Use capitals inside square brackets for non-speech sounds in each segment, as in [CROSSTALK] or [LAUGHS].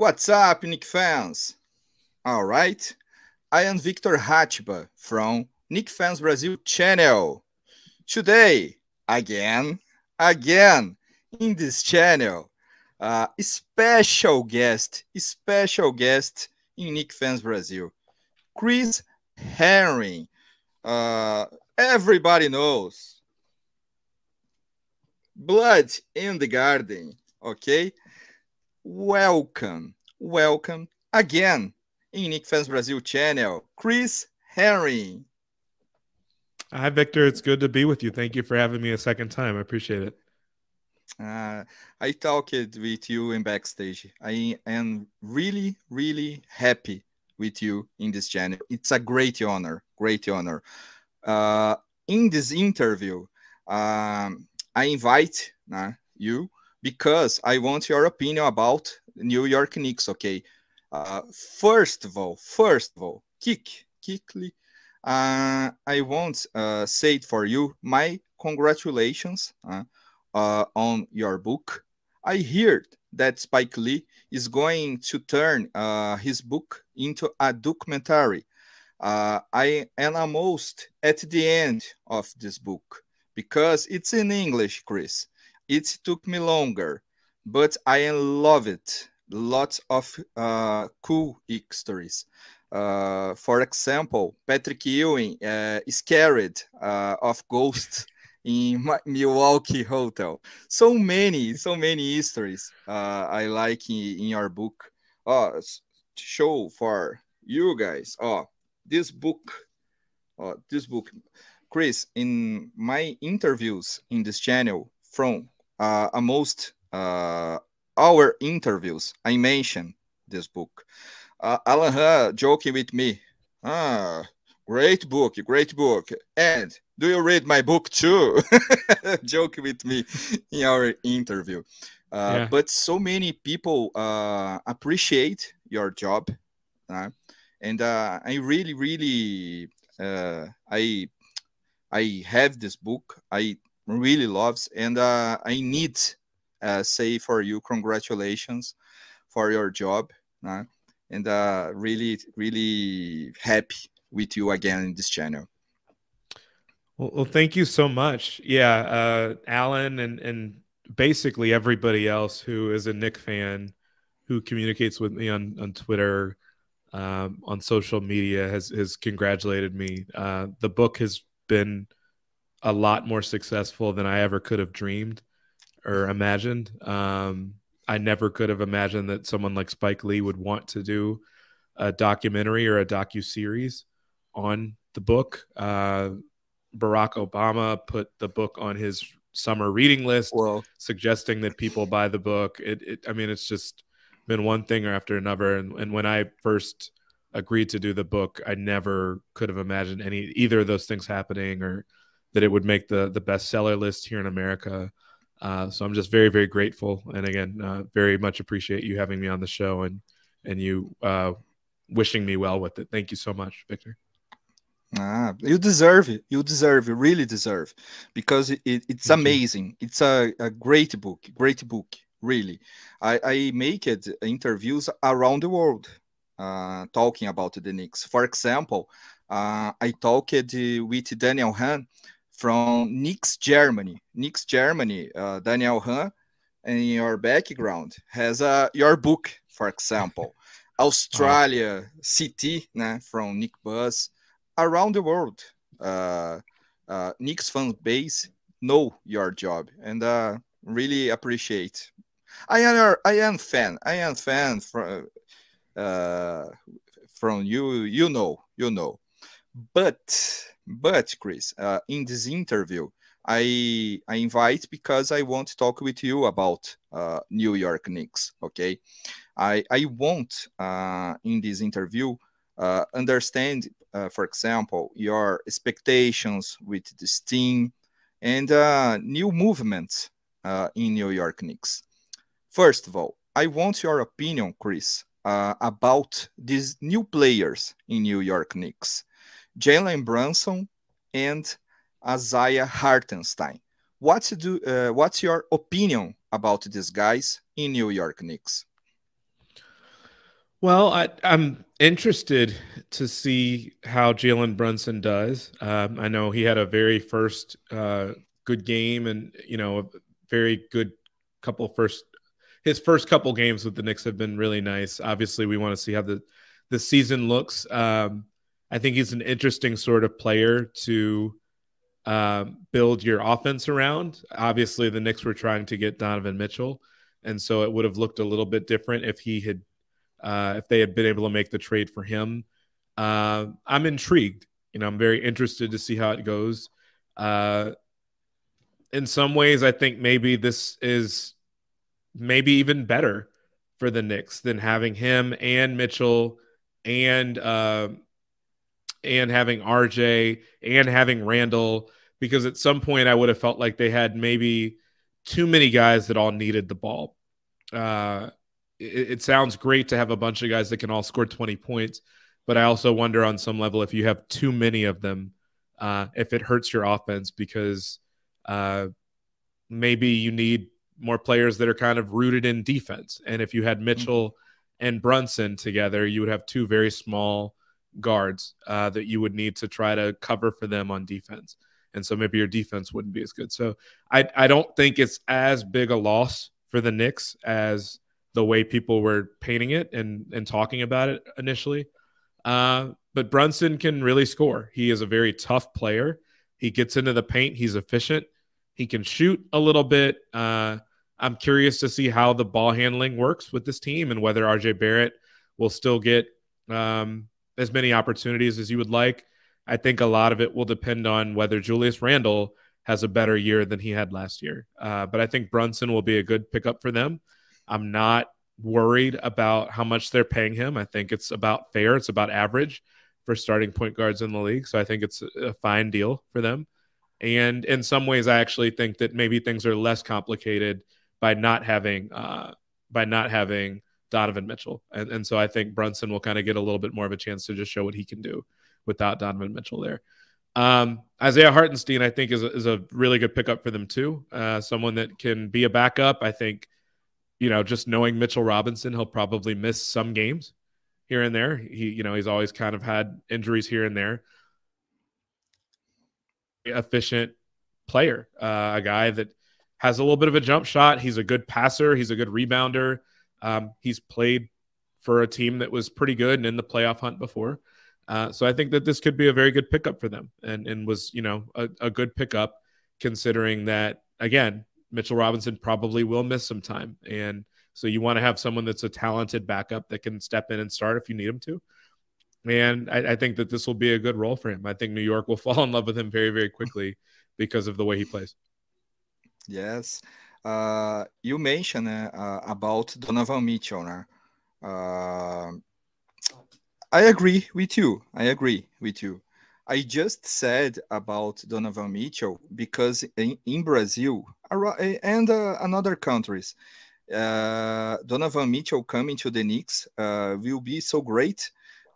What's up, Knick fans? All right, I am Victor Hatschbach from Knick Fans Brazil channel. Today, again, again, in this channel, uh, special guest, special guest in Knick Fans Brazil, Chris Herring. Uh, everybody knows Blood in the Garden, okay? Welcome, welcome again in Knick Fans Brazil channel, Chris Herring. Hi, Victor. It's good to be with you. Thank you for having me a second time. I appreciate it. Uh, I talked with you in backstage. I am really, really happy with you in this channel. It's a great honor, great honor. Uh, in this interview, um, I invite uh, you because I want your opinion about New York Knicks. Okay, uh, first of all, first of all, kick, kickly. Uh, I want uh, say it for you. My congratulations uh, uh, on your book. I heard that Spike Lee is going to turn uh, his book into a documentary. Uh, I am almost at the end of this book because it's in English, Chris. It took me longer, but I love it. Lots of uh, cool stories. Uh, for example, Patrick Ewing uh, scared uh, of ghosts [LAUGHS] in Milwaukee Hotel. So many, so many histories uh, I like in, in your book. Uh, show for you guys. Oh, this book, uh, this book, Chris. In my interviews in this channel, from uh, almost uh, our interviews, I mentioned this book. Uh, Alan Hahn joking with me. Ah, great book, great book. And do you read my book too? [LAUGHS] Joke with me in our interview. Uh, yeah. But so many people uh, appreciate your job, uh, and uh, I really, really, uh, I, I have this book. I really loves, and uh, I need say for you congratulations for your job, and really, really happy with you again in this channel. Well, well thank you so much. Yeah, uh, Alan and and basically everybody else who is a Knick fan who communicates with me on on Twitter, um, on social media has has congratulated me. Uh, the book has been a lot more successful than I ever could have dreamed or imagined. Um, I never could have imagined that someone like Spike Lee would want to do a documentary or a docu series on the book. Uh, Barack Obama put the book on his summer reading list, Whoa. suggesting that people buy the book. It, it, I mean, it's just been one thing after another. And, and when I first agreed to do the book, I never could have imagined any either of those things happening or that it would make the the bestseller list here in America. Uh, so I'm just very very grateful, and again, uh, very much appreciate you having me on the show and and you uh, wishing me well with it. Thank you so much, Victor. Ah, you deserve it. You deserve it. Really deserve, because it, it, it's amazing. It's a, a great book. Great book. Really, I, I make it interviews around the world, uh, talking about the Knicks. For example, uh, I talked with Daniel Hahn from Knicks Germany. Knicks Germany. Uh, Daniel Hahn, in your background has uh, your book, for example. [LAUGHS] Australia, City, né, from Nick Buzz around the world, uh, uh, Knicks fan base know your job and uh, really appreciate. I am I am fan. I am fan from uh, from you. You know, you know. But but Chris, uh, in this interview, I I invite because I want to talk with you about uh, New York Knicks. Okay, I I want uh, in this interview uh, understand uh, for example, your expectations with this team and uh, new movements uh, in New York Knicks. First of all, I want your opinion, Chris, about these new players in New York Knicks, Jalen Brunson and Isaiah Hartenstein. What's, do, uh, what's your opinion about these guys in New York Knicks? Well, I, am interested to see how Jalen Brunson does. Um, I know he had a very first uh, good game, and you know, a very good couple first. His first couple games with the Knicks have been really nice. Obviously, we want to see how the the season looks. Um, I think he's an interesting sort of player to um, build your offense around. Obviously, the Knicks were trying to get Donovan Mitchell, and so it would have looked a little bit different if he had uh, if they had been able to make the trade for him. Uh, I'm intrigued. You know, I'm very interested to see how it goes. Uh, in some ways, I think maybe this is maybe even better for the Knicks than having him and Mitchell and uh, and having RJ and having Randle because at some point I would have felt like they had maybe too many guys that all needed the ball. Uh, it, it sounds great to have a bunch of guys that can all score 20 points, but I also wonder on some level if you have too many of them, uh, if it hurts your offense because uh, maybe you need more players that are kind of rooted in defense. And if you had mm-hmm. Mitchell and Brunson together, you would have two very small guards uh, that you would need to try to cover for them on defense. And so maybe your defense wouldn't be as good. So I, I don't think it's as big a loss for the Knicks as the way people were painting it and and talking about it initially. Uh, but Brunson can really score. He is a very tough player. He gets into the paint. He's efficient. He can shoot a little bit. Uh, I'm curious to see how the ball handling works with this team and whether RJ Barrett will still get um, as many opportunities as you would like. I think a lot of it will depend on whether Julius Randle has a better year than he had last year. Uh, but I think Brunson will be a good pickup for them. I'm not worried about how much they're paying him. I think it's about fair. It's about average for starting point guards in the league. So I think it's a fine deal for them. And in some ways, I actually think that maybe things are less complicated by not having uh, by not having Donovan Mitchell. And, and so I think Brunson will kind of get a little bit more of a chance to just show what he can do without Donovan Mitchell there. Um, Isaiah Hartenstein, I think, is a, is a really good pickup for them too. Uh, someone that can be a backup. I think you know, just knowing Mitchell Robinson, he'll probably miss some games here and there. He, you know, he's always kind of had injuries here and there. Efficient player, uh, a guy that has a little bit of a jump shot. He's a good passer. He's a good rebounder. Um, he's played for a team that was pretty good and in the playoff hunt before. Uh, so I think that this could be a very good pickup for them, and and was you know a, a good pickup considering that again Mitchell Robinson probably will miss some time. And so you want to have someone that's a talented backup that can step in and start if you need him to. And I, I, think that this will be a good role for him. I think New York will [LAUGHS] fall in love with him very, very quickly because of the way he plays. Yes. Uh, you mentioned uh, about Donovan Mitchell. Uh, I agree with you. I agree with you. I just said about Donovan Mitchell because in, in Brazil and uh, another countries, uh, Donovan Mitchell coming to the Knicks uh, will be so great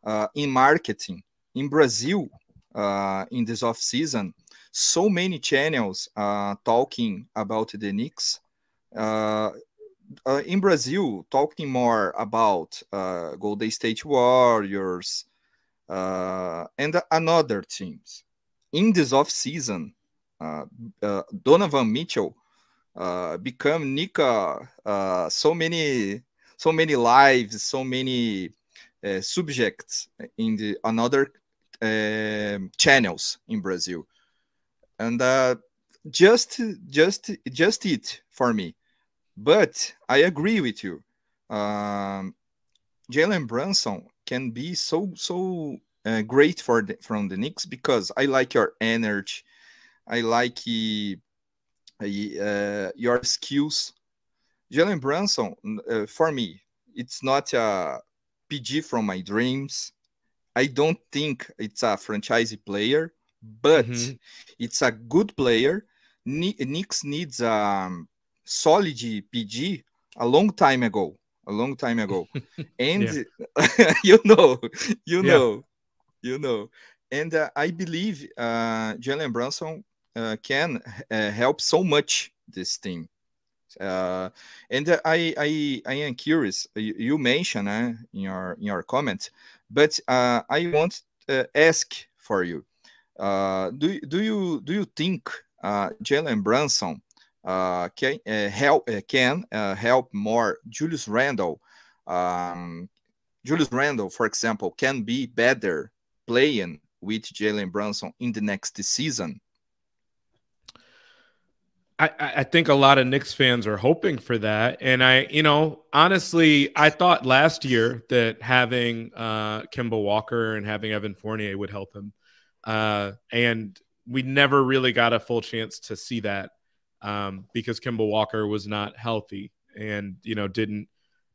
uh, in marketing. In Brazil, uh, in this off season, so many channels talking about the Knicks. in Brazil, talking more about Golden State Warriors, uh, and another teams. In this off season, uh, uh, Donovan Mitchell uh, become Nika uh, so many so many lives, so many uh, subjects in the another channels in Brazil, and uh, just just just it for me. But I agree with you. Um, Jalen Brunson can be so so uh, great for the, from the Knicks because I like your energy, I like uh, your skills. Jalen Brunson, uh, for me, it's not a PG from my dreams. I don't think it's a franchise player, but mm-hmm. it's a good player. Knicks needs a um, solid PG a long time ago a long time ago [LAUGHS] and [LAUGHS] you know you yeah. know you know and uh, i believe uh, jalen brunson uh, can uh, help so much this team Uh, and uh, I, I, I am curious. You, you mentioned uh, in your in your comment, but uh, I want to ask for you. Ah, do do you do you think ah, Jalen Brunson ah, can eh, help eh, can eh, help more Julius Randle? Um, Julius Randle, for example, can be better playing with Jalen Brunson in the next season? I, I think a lot of Knicks fans are hoping for that. And I, you know, honestly, I thought last year that having uh, Kemba Walker and having Evan Fournier would help him. Uh, and we never really got a full chance to see that um, because Kemba Walker was not healthy and, you know, didn't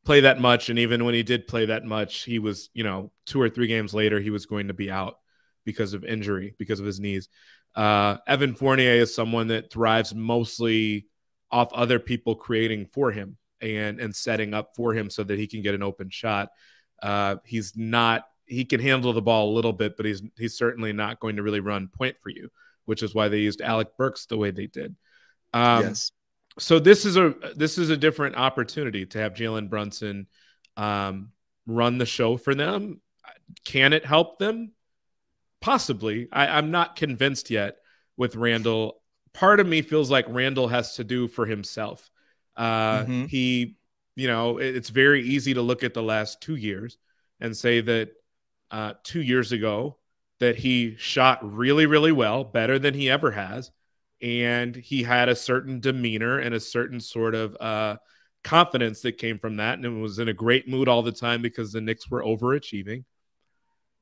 play that much. And even when he did play that much, he was, you know, two or three games later, he was going to be out because of injury, because of his knees. Uh, Evan Fournier is someone that thrives mostly off other people creating for him and and setting up for him so that he can get an open shot. Uh, he's not he can handle the ball a little bit, but he's he's certainly not going to really run point for you, which is why they used Alec Burks the way they did. Um, yes. So this is a this is a different opportunity to have Jalen Brunson um, run the show for them. Can it help them? Possibly. I, I'm not convinced yet with Randle. Part of me feels like Randle has to do for himself. Uh, mm-hmm. He, you know, it, it's very easy to look at the last two years and say that uh, two years ago that he shot really, really well, better than he ever has, and he had a certain demeanor and a certain sort of uh, confidence that came from that, and was in a great mood all the time because the Knicks were overachieving.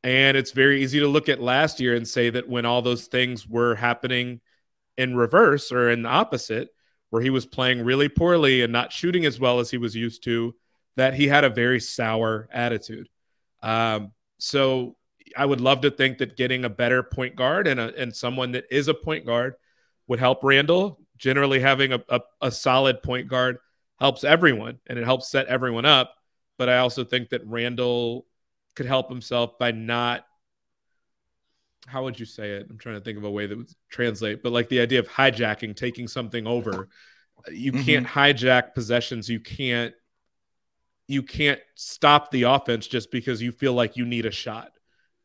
And it's very easy to look at last year and say that when all those things were happening in reverse or in the opposite, where he was playing really poorly and not shooting as well as he was used to, that he had a very sour attitude. Um, so I would love to think that getting a better point guard and, a, and someone that is a point guard would help Randle. Generally, having a, a, a solid point guard helps everyone and it helps set everyone up. But I also think that Randle could help himself by not how would you say it? I'm trying to think of a way that would translate, but like the idea of hijacking, taking something over. You mm-hmm. can't hijack possessions. You can't you can't stop the offense just because you feel like you need a shot.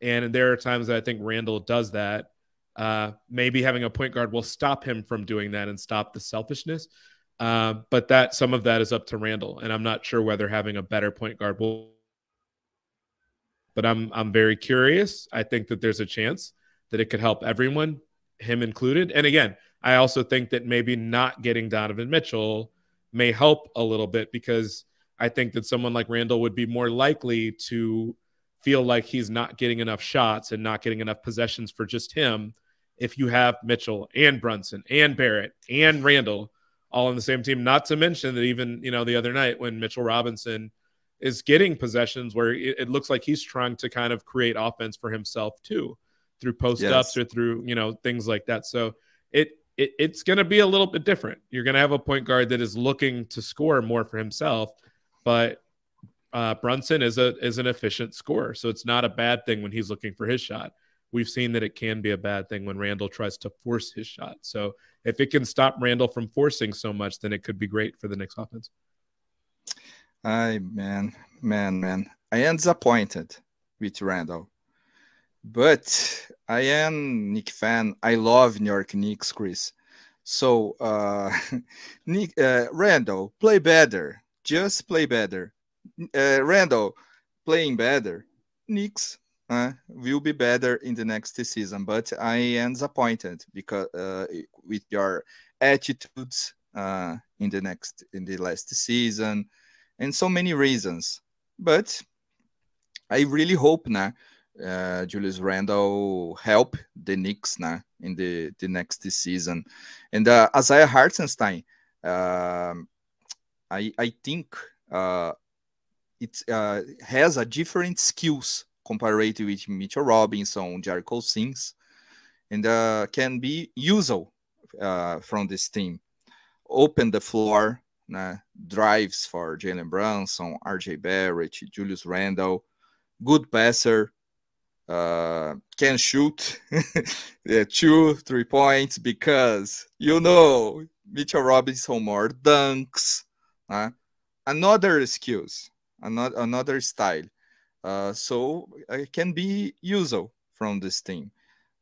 And there are times that I think Randle does that. Uh, maybe having a point guard will stop him from doing that and stop the selfishness. Uh, but that some of that is up to Randle, and I'm not sure whether having a better point guard will but I'm I'm very curious. I think that there's a chance that it could help everyone, him included. And again, I also think that maybe not getting Donovan Mitchell may help a little bit because I think that someone like Randle would be more likely to feel like he's not getting enough shots and not getting enough possessions for just him if you have Mitchell and Brunson and Barrett and Randle all on the same team. Not to mention that even, you know, the other night when Mitchell Robinson is getting possessions where it, it, looks like he's trying to kind of create offense for himself too through post yes. ups or through you know things like that so it, it it's going to be a little bit different you're going to have a point guard that is looking to score more for himself but uh, Brunson is a is an efficient scorer so it's not a bad thing when he's looking for his shot we've seen that it can be a bad thing when Randle tries to force his shot so if it can stop Randle from forcing so much then it could be great for the Knicks offense I man, man, man. I am disappointed with Randle, But I am Knick fan. I love New York Knicks, Chris. So uh [LAUGHS] Nick uh, Randle, play better. Just play better. Uh, Randle playing better. Knicks uh, will be better in the next season. But I am disappointed because uh, with your attitudes uh, in the next in the last season and so many reasons. But I really hope now uh, Julius Randle help the Knicks now in the, the next season. And uh, Isaiah Hartenstein, uh, I, I think uh, it uh, has a different skills compared with Mitchell Robinson, Jericho Sims, and uh, can be useful uh, from this team. Open the floor, drives for Jalen Brunson, RJ Barrett, Julius Randle, good passer, uh, can shoot [LAUGHS] yeah, two, three points because you know Mitchell Robinson more dunks, another skills, another another style. Uh, so it can be useful from this team.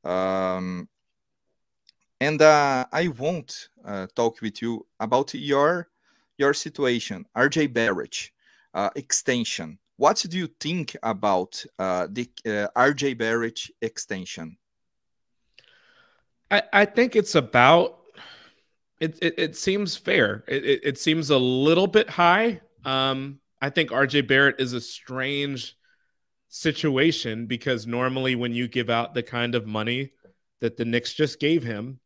Um, and uh, I won't uh, talk with you about your your situation, RJ Barrett uh, extension. What do you think about uh, the uh, RJ Barrett extension? I, I think it's about it, it, it seems fair. It, it, it, seems a little bit high. Um, I think RJ Barrett is a strange situation because normally when you give out the kind of money that the Knicks just gave him,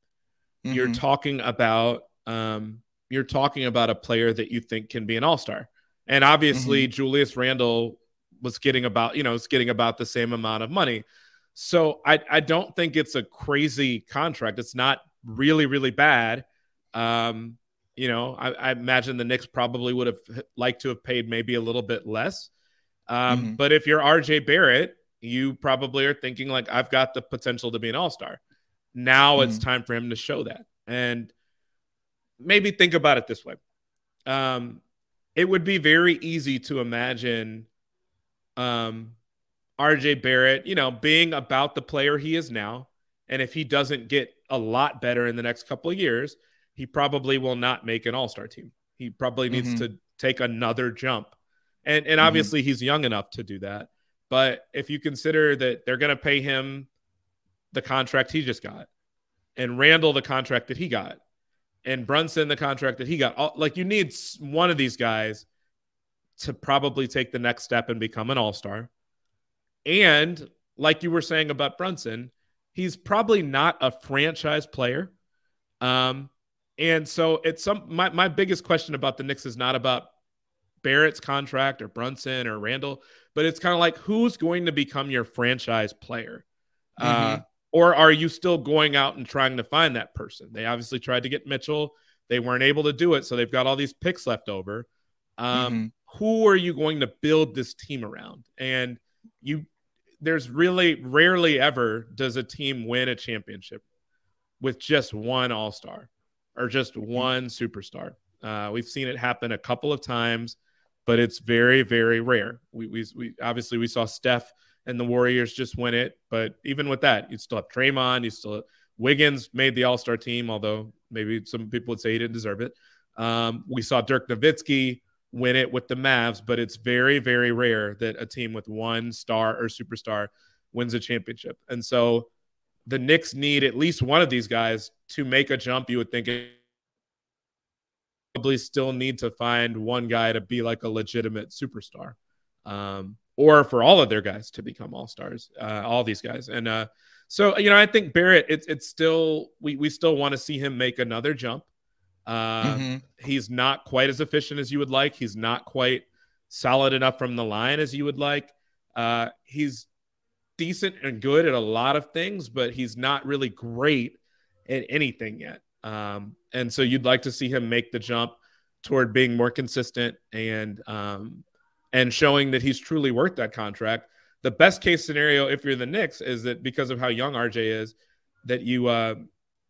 mm-hmm. you're talking about um, you're talking about a player that you think can be an all-star. And obviously mm-hmm. Julius Randle was getting about, you know, was getting about the same amount of money. So I, I don't think it's a crazy contract. It's not really, really bad. Um, you know, I, I, imagine the Knicks probably would have liked to have paid maybe a little bit less. Um, mm-hmm. But if you're RJ Barrett, you probably are thinking like, I've got the potential to be an All Star. Now mm-hmm. it's time for him to show that. And maybe think about it this way: um, it would be very easy to imagine um, RJ Barrett, you know, being about the player he is now. And if he doesn't get a lot better in the next couple of years, he probably will not make an all star team. He probably needs mm-hmm. to take another jump. And, and mm-hmm. obviously, he's young enough to do that. But if you consider that they're going to pay him the contract he just got, and Randle the contract that he got, and Brunson the contract that he got, all, like you need one of these guys to probably take the next step and become an all star. And like you were saying about Brunson, he's probably not a franchise player. Um, and so it's some my, my biggest question about the Knicks is not about Barrett's contract or Brunson or Randle, but it's kind of like who's going to become your franchise player? Uh, mm-hmm. Uh, or are you still going out and trying to find that person? They obviously tried to get Mitchell. They weren't able to do it. So they've got all these picks left over. Um, mm-hmm. Who are you going to build this team around? And you, there's really rarely ever does a team win a championship with just one all star or just mm-hmm. one superstar. Uh, we've seen it happen a couple of times, but it's very, very rare. We, we, we obviously we saw Steph and the Warriors just win it, but even with that, you still have Draymond, you still have, Wiggins made the All Star team, although maybe some people would say he didn't deserve it. Um, we saw Dirk Nowitzki win it with the Mavs, but it's very, very rare that a team with one star or superstar wins a championship. And so the Knicks need at least one of these guys to make a jump. You would think probably still need to find one guy to be like a legitimate superstar, um, or for all of their guys to become all stars, uh, all these guys. And uh, so, you know, I think Barrett, it's it's still we we still want to see him make another jump. Uh, mm-hmm. He's not quite as efficient as you would like. He's not quite solid enough from the line as you would like. Uh, he's decent and good at a lot of things, but he's not really great at anything yet. Um, and so you'd like to see him make the jump toward being more consistent and um, and showing that he's truly worth that contract. The best case scenario, if you're the Knicks, is that because of how young RJ is, that you uh,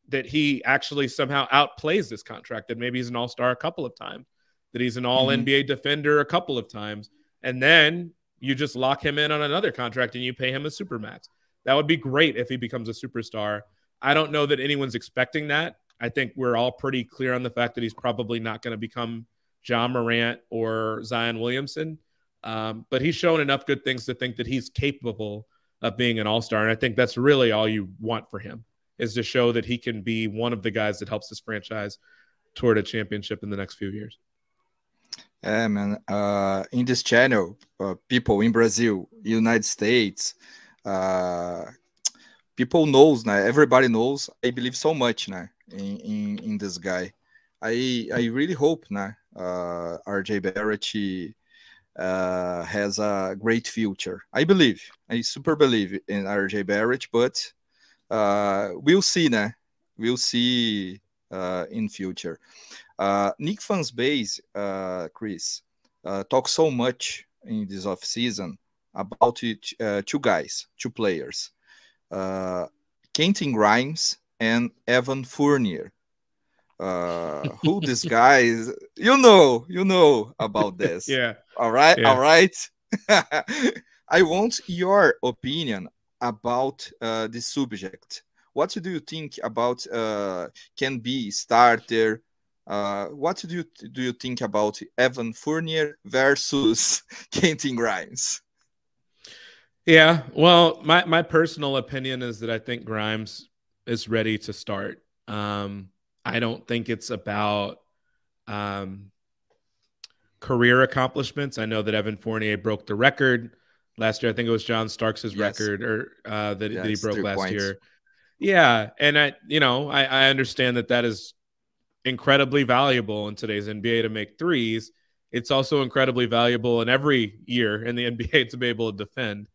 that he actually somehow outplays this contract. That maybe he's an All Star a couple of times, that he's an All NBA mm-hmm. defender a couple of times, and then you just lock him in on another contract and you pay him a super max. That would be great if he becomes a superstar. I don't know that anyone's expecting that. I think we're all pretty clear on the fact that he's probably not going to become Ja Morant or Zion Williamson. Um, but he's shown enough good things to think that he's capable of being an all star. And I think that's really all you want for him is to show that he can be one of the guys that helps this franchise toward a championship in the next few years. Yeah, man. Uh, in this channel, uh, people in Brazil, United States, uh, people knows, né? everybody knows. I believe so much, né? In, in, in this guy. I I really hope? Uh, RJ Barrett uh, has a great future. I believe. I super believe in RJ Barrett, but uh, we'll see, né? We'll see uh, in future. Uh, Knick fans base, uh, Chris, uh, talk so much in this off season about it, uh, two guys, two players, uh, Quentin Grimes and Evan Fournier. uh, who [LAUGHS] this guy is. You know, you know about [LAUGHS] this. yeah. All right. Yeah. All right. [LAUGHS] I want your opinion about uh, the subject. What do you think about uh, can be starter? Uh, what do you do you think about Evan Fournier versus [LAUGHS] Quentin Grimes? Yeah, well, my my personal opinion is that I think Grimes is ready to start. Um, I don't think it's about um, career accomplishments. I know that Evan Fournier broke the record last year. I think it was John Starks' yes. record or uh, that, yes, that, he broke last points. year. Yeah, and I, you know, I, I understand that that is incredibly valuable in today's NBA to make threes. It's also incredibly valuable in every year in the [LAUGHS] NBA to be able to defend.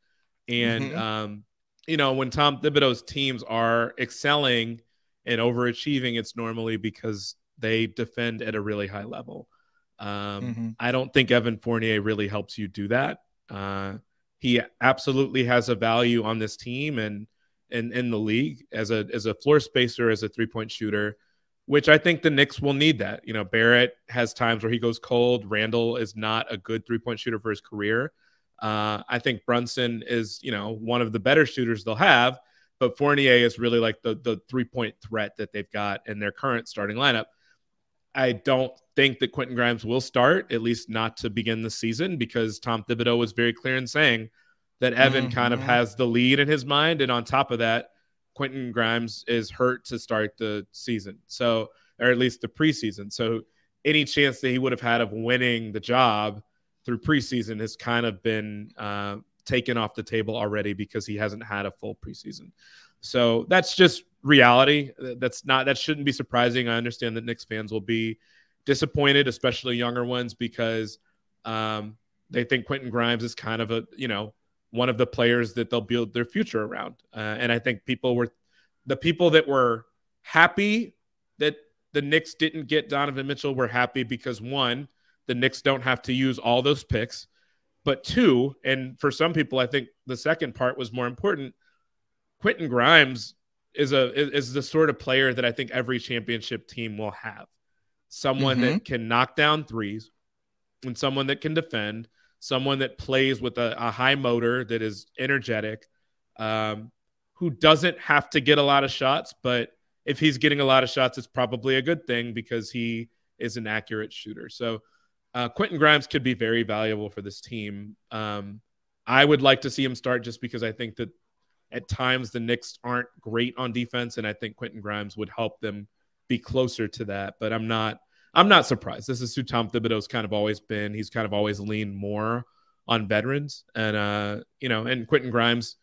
And mm-hmm. um, you know, when Tom Thibodeau's teams are excelling and overachieving, it's normally because they defend at a really high level. Um, mm-hmm. I don't think Evan Fournier really helps you do that. Uh, he absolutely has a value on this team and and in the league as a as a floor spacer, as a three point shooter, which I think the Knicks will need that. You know, Barrett has times where he goes cold. Randle is not a good three point shooter for his career. Uh, I think Brunson is, you know, one of the better shooters they'll have, but Fournier is really like the the three point threat that they've got in their current starting lineup. I don't think that Quentin Grimes will start, at least not to begin the season, because Tom Thibodeau was very clear in saying that Evan mm-hmm. kind of mm-hmm. has the lead in his mind. And on top of that, Quentin Grimes is hurt to start the season. So, or at least the preseason. So, any chance that he would have had of winning the job through preseason has kind of been uh, taken off the table already because he hasn't had a full preseason. So that's just reality. That's not that shouldn't be surprising. I understand that Knicks fans will be disappointed, especially younger ones, because um, they think Quentin Grimes is kind of a you know one of the players that they'll build their future around. Uh, and I think people were the people that were happy that the Knicks didn't get Donovan Mitchell were happy because one, the Knicks don't have to use all those picks. But two, and for some people, I think the second part was more important. Quentin Grimes is a is the sort of player that I think every championship team will have. Someone mm-hmm. that can knock down threes, and someone that can defend, someone that plays with a, a high motor that is energetic, um, who doesn't have to get a lot of shots, but if he's getting a lot of shots, it's probably a good thing because he is an accurate shooter. So uh, Quentin Grimes could be very valuable for this team. Um, I would like to see him start just because I think that at times the Knicks aren't great on defense, and I think Quentin Grimes would help them be closer to that. But I'm not. I'm not surprised. This is who Tom Thibodeau's kind of always been. He's kind of always leaned more on veterans, and uh, you know, and Quentin Grimes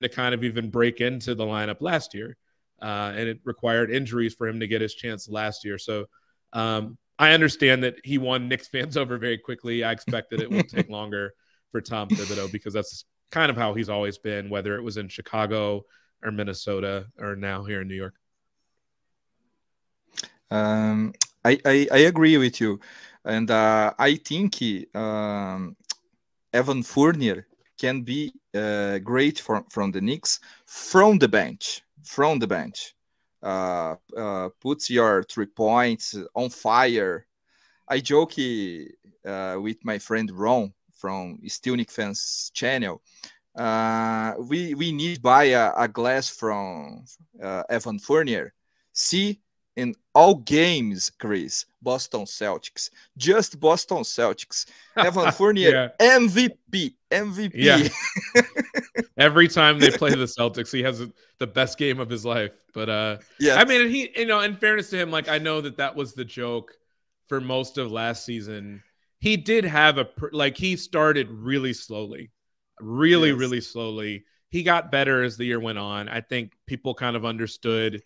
to kind of even break into the lineup last year, uh, and it required injuries for him to get his chance last year. So um, I understand that he won Knicks fans [LAUGHS] over very quickly. I expect that it will take [LAUGHS] longer for Tom Thibodeau because that's kind of how he's always been, whether it was in Chicago or Minnesota or now here in New York. Um, I, I, I agree with you, and uh, I think um, Evan Fournier can be uh, great from from the Knicks from the bench, from the bench uh, uh, puts your three points on fire. I joke uh, with my friend Ron from Still Knick Fans channel. Uh, we we need buy a, a glass from Evan Fournier. See in all games, Chris, Boston Celtics, just Boston Celtics. [LAUGHS] Evan Fournier, yeah. MVP, MVP. Yeah. [LAUGHS] Every time they play the Celtics, he has the best game of his life. But uh, yeah, I mean, he, you know, in fairness to him, like I know that that was the joke for most of last season. He did have a like he started really slowly, really, yes. really slowly. He got better as the year went on. I think people kind of understood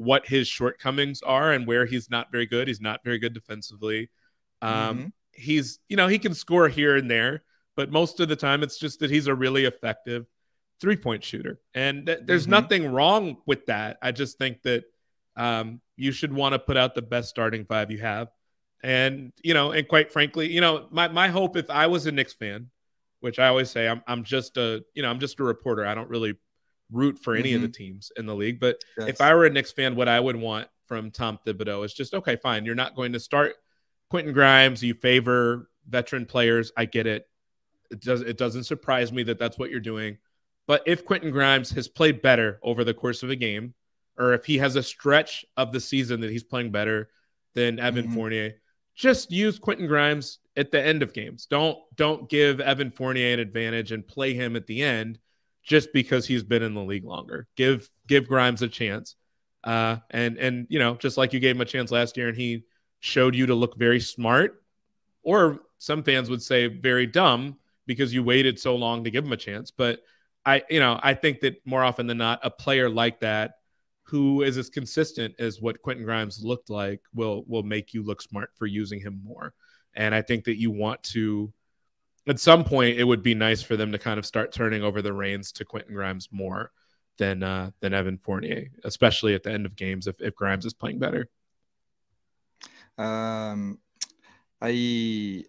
what his shortcomings are and where he's not very good. He's not very good defensively. Um, mm-hmm. He's, you know, he can score here and there, but most of the time it's just that he's a really effective three point shooter. And th- there's mm-hmm. nothing wrong with that. I just think that um, you should want to put out the best starting five you have. And, you know, and quite frankly, you know, my, my hope if I was a Knicks fan, which I always say I'm, I'm just a, you know, I'm just a reporter. I don't really root for any mm-hmm. of the mm-hmm. teams in the league. But yes. if I were a Knicks fan, what I would want from Tom Thibodeau is just okay, fine. You're not going to start Quentin Grimes. You favor veteran players. I get it. It does. It doesn't surprise me that that's what you're doing. But if Quentin Grimes has played better over the course of a game, or if he has a stretch of the season that he's playing better than Evan mm-hmm. Fournier, just use Quentin Grimes at the end of games. Don't don't give Evan Fournier an advantage and play him at the end just because he's been in the league longer. Give give Grimes a chance. Uh, and and you know, just like you gave him a chance last year and he showed you to look very smart, or some fans would say very dumb because you waited so long to give him a chance. But I, you know, I think that more often than not, a player like that who is as consistent as what Quentin Grimes looked like will will make you look smart for using him more. And I think that you want to at some point it would be nice for them to kind of start turning over the reins to Quentin Grimes more than uh, than Evan Fournier, especially at the end of games if, if Grimes is playing better. Um, I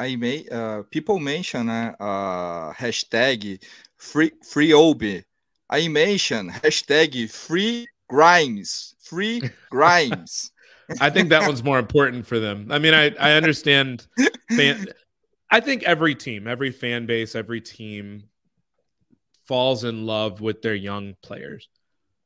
I may uh, people mention uh, uh, hashtag free free Obi. I mention hashtag free Grimes, free Grimes. [LAUGHS] I think that one's more important for them. I mean, I I understand. [LAUGHS] Fan, I think every team, every fan base, every team falls in love with their young players.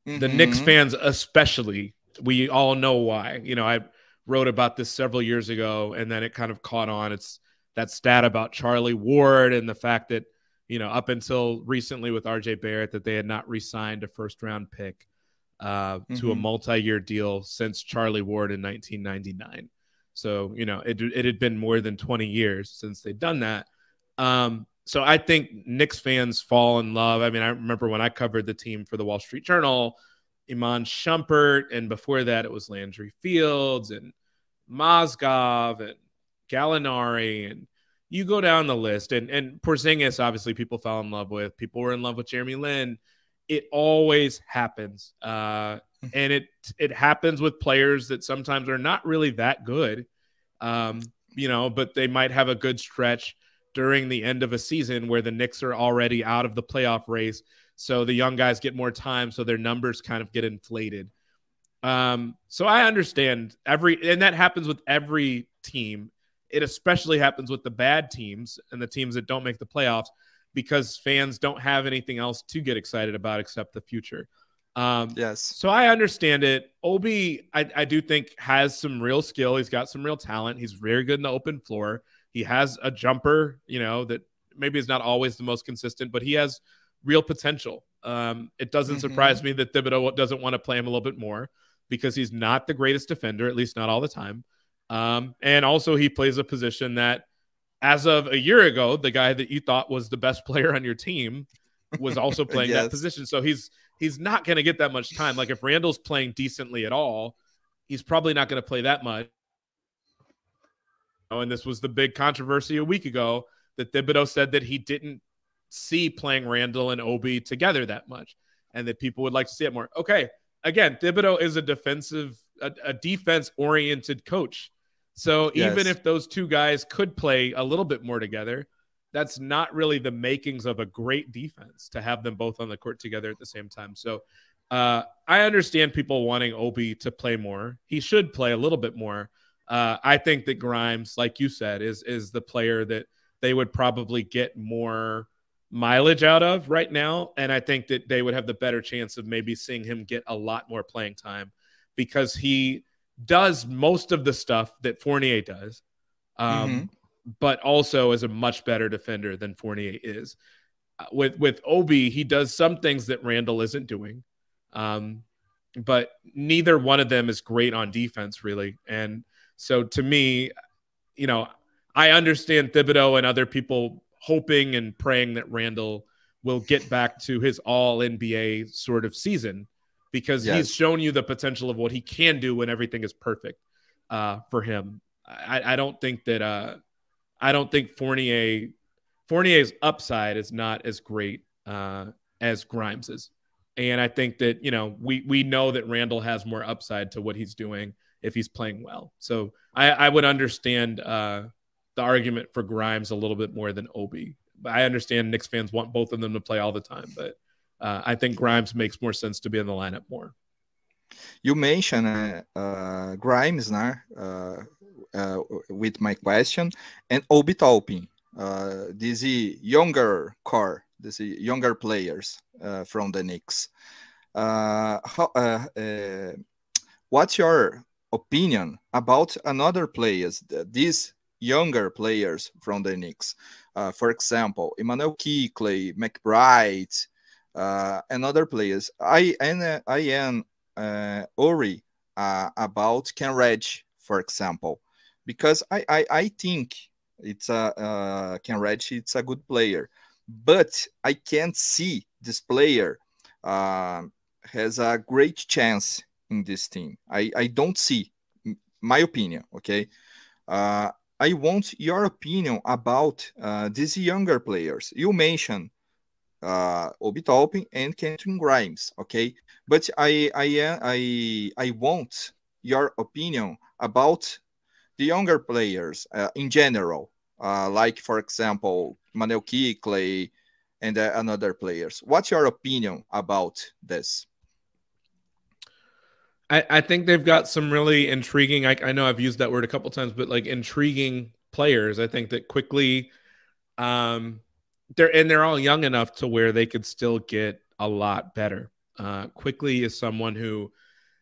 Mm-hmm. The Knicks fans, especially, we all know why. You know, I wrote about this several years ago, and then it kind of caught on. It's that stat about Charlie Ward and the fact that you know up until recently with RJ Barrett that they had not re-signed a first round pick uh, mm-hmm. to a mm-hmm. multi-year deal since Charlie Ward in 1999. So you know it it had been more than 20 years since they'd done that. Um, so I think Knicks fans fall in love. I mean, I remember when I covered the team for the Wall Street Journal, Iman Shumpert, and before that it was Landry Fields and Mozgov and Gallinari, and you go down the list. And and Porzingis, obviously, people fell in love with. People were in love with Jeremy Lin it always happens. Uh. [LAUGHS] and it it happens with players that sometimes are not really that good. Um, you know, but they might have a good stretch during the end of a season where the Knicks are already out of the playoff race. So the young guys get more time, so their numbers kind of get inflated. Um, so I understand every, and that happens with every team. It especially happens with the bad teams and the teams that don't make the playoffs because fans don't have anything else to get excited about except the future. Um, yes. So I understand it. Obi, I, I do think has some real skill. He's got some real talent. He's very good in the open floor. He has a jumper, you know, that maybe is not always the most consistent, but he has real potential. Um, it doesn't mm-hmm. surprise me that Thibodeau doesn't want to play him a little bit more because he's not the greatest defender, at least not all the time. Um, and also, he plays a position that as of a year ago, the guy that you thought was the best [LAUGHS] player on your team was also [LAUGHS] playing yes. that position. So he's he's not going to get that much time. Like if Randle's playing decently at all, he's probably not going to play that much. Oh, and this was the big controversy a week ago that Thibodeau said that he didn't see playing Randle and Obi together that much, and that people would like to see it more. Okay, again, Thibodeau is a defensive, a, a defense oriented coach. So yes. even if those two guys could play a little bit more together, that's not really the makings of a great defense to have them both on the court together at the same time. So uh, I understand people wanting Obi to play more. He should play a little bit more. Uh, I think that Grimes, like you said, is is the player that they would probably get more mileage out of right now, and I think that they would have the better chance of maybe seeing him get a lot more playing time because he does most of the stuff that Fournier does, um, mm-hmm. But also is a much better defender than Fournier is. Uh, with with Obi, he does some things that Randle isn't doing, um, but neither one of them is great on defense, really. And so, to me, you know, I understand Thibodeau and other people hoping and praying that Randle will get back to his All NBA sort of season because yes. he's shown you the potential of what he can do when everything is perfect uh, for him. I, I, don't think that uh, I don't think Fournier Fournier's upside is not as great uh, as Grimes's, and I think that you know we we know that Randle has more upside to what he's doing if he's playing well. So I, I would understand uh, the argument for Grimes a little bit more than Obi. I understand Knicks fans want both of them to play all the time, but uh, I think Grimes makes more sense to be in the lineup more. You mentioned uh, Grimes now, with my question, and Obi Toppin, uh, these younger core, these younger players from the Knicks. How, what's your opinion about another players, these younger players from the Knicks? for example, Immanuel Quickley, McBride, uh, and other players. I and uh, I am uh, worried uh, about Cam Reddish, for example, because I I, I think it's a uh, Reddish. It's a good player, but I can't see this player uh, has a great chance in this team. I I don't see my opinion. Okay. Uh, I want your opinion about uh, these younger players. You mentioned uh, Obi Toppin and Quentin Grimes. Okay, but I I I I want your opinion about the younger players uh, in general, uh, like for example Manel Quickley and uh, another players. What's your opinion about this? I, I think they've got some really intriguing. I, I know I've used that word a couple times, but like intriguing players. I think that Quickley, um, they're and they're all young enough to where they could still get a lot better. Uh, Quickley is someone who,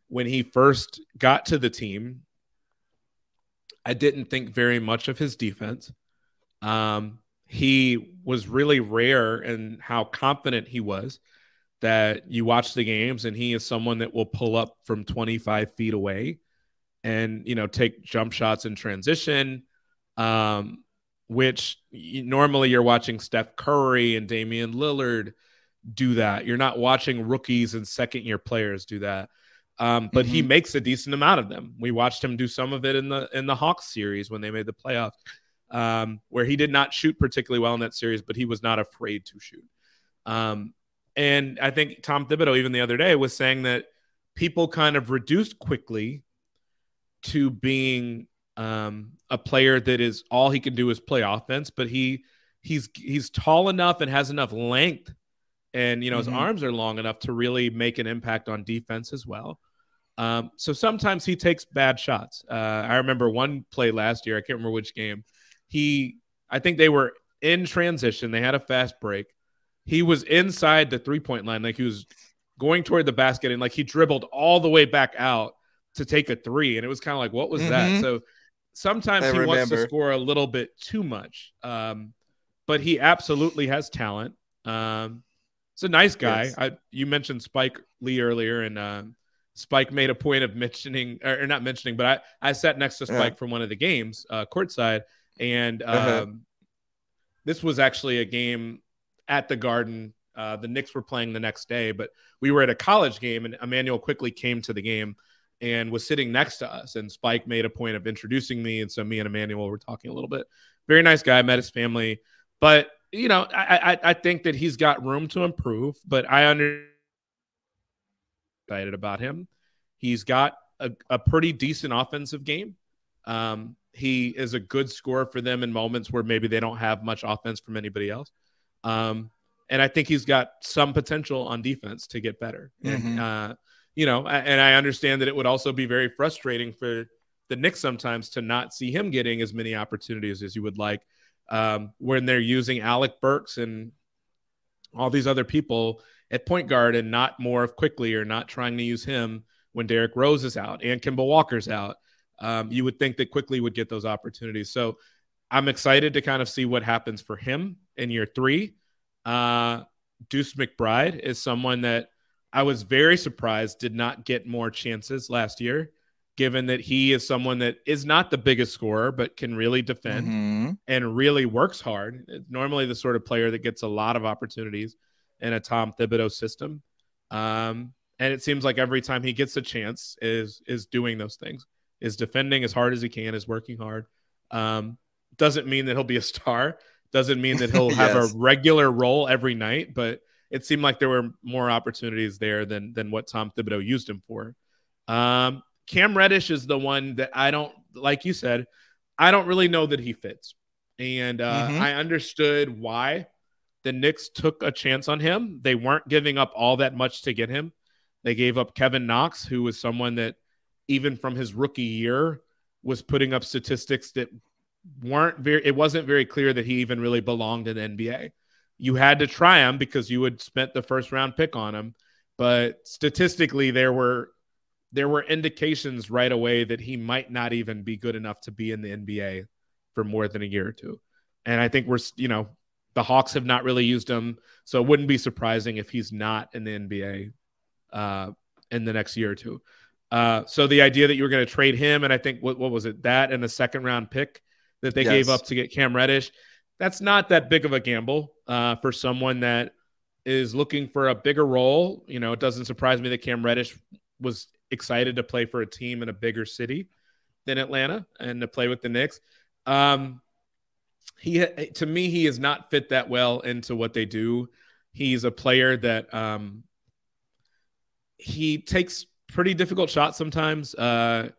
when he first got to the team, I didn't think very much of his defense. Um, he was really rare in how confident he was that you watch the games and he is someone that will pull up from 25 feet away and you know take jump shots in transition um, which normally you're watching Steph Curry and Damian Lillard do that. You're not watching rookies and second year players do that. Um, but mm-hmm. he makes a decent amount of them. We watched him do some of it in the in the Hawks series when they made the playoffs, um, where he did not shoot particularly well in that series, but he was not afraid to shoot. Um, and I think Tom Thibodeau even the other day was saying that people kind of reduced Quickley to being um, a player that is all he can do is play offense, but he he's he's tall enough and has enough length, and you know mm-hmm. his arms are long enough to really make an impact on defense as well. Um, so sometimes he takes bad shots. Uh, I remember one play last year. I can't remember which game. He, I think they were in transition. They had a fast break. He was inside the three point line, like he was going toward the basket, and like he dribbled all the way back out to take a three, and it was kind of like, what was mm-hmm. that? So sometimes I he remember. wants to score a little bit too much. Um, but he absolutely has talent. Um, it's a nice guy. Yes. I, you mentioned Spike Lee earlier, and um, Spike made a point of mentioning, or, not mentioning, but I, I sat next to Spike yeah. from one of the games, uh, courtside, and uh-huh. um, this was actually a game at the Garden. Uh, the Knicks were playing the next day, but we were at a college game, and Immanuel Quickley came to the game and was sitting next to us. And Spike made a point of introducing me. And so me and Immanuel were talking a little bit. Very nice guy, met his family. But, you know, I, I, I think that he's got room to improve, but I understand excited about him. He's got a, a pretty decent offensive game. Um, he is a good scorer for them in moments where maybe they don't have much offense from anybody else. Um, and I think he's got some potential on defense to get better. Mm-hmm. And, uh, you know, and I understand that it would also be very frustrating for the Knicks sometimes to not see him getting as many opportunities as you would like um, when they're using Alec Burks and all these other people at point guard and not more of Quickley or not trying to use him when Derrick Rose is out and Kemba Walker's out. Um, you would think that Quickley would get those opportunities. So I'm excited to kind of see what happens for him in year three. Uh, Deuce McBride is someone that I was very surprised did not get more chances last year, given that he is someone that is not the biggest scorer, but can really defend mm-hmm. and really works hard. It's normally the sort of player that gets a lot of opportunities in a Tom Thibodeau system. Um, and it seems like every time he gets a chance is is doing those things, is defending as hard as he can, is working hard. Um, doesn't mean that he'll be a star. Doesn't mean that he'll [LAUGHS] have yes. a regular role every night, but it seemed like there were more opportunities there than than what Tom Thibodeau used him for. Um, Cam Reddish is the one that I don't like. You said I don't really know that he fits, and uh, mm-hmm. I understood why the Knicks took a chance on him. They weren't giving up all that much to get him. They gave up Kevin Knox, who was someone that, even from his rookie year, was putting up statistics that weren't very, it wasn't very clear that he even really belonged in the NBA. You had to try him because you had spent the first round pick on him. But statistically, there were there were indications right away that he might not even be good enough to be in the NBA for more than a year or two. And I think we're, you know, the Hawks have not really used him, so it wouldn't be surprising if he's not in the NBA uh, in the next year or two. Uh, so the idea that you were going to trade him, and I think what, what was it that and a second round pick that they yes. gave up to get Cam Reddish, that's not that big of a gamble uh, for someone that is looking for a bigger role. You know, it doesn't surprise me that Cam Reddish was excited to play for a team in a bigger city than Atlanta and to play with the Knicks. Um, he to me he is not fit that well into what they do. He's a player that um, he takes pretty difficult shots sometimes. Uh,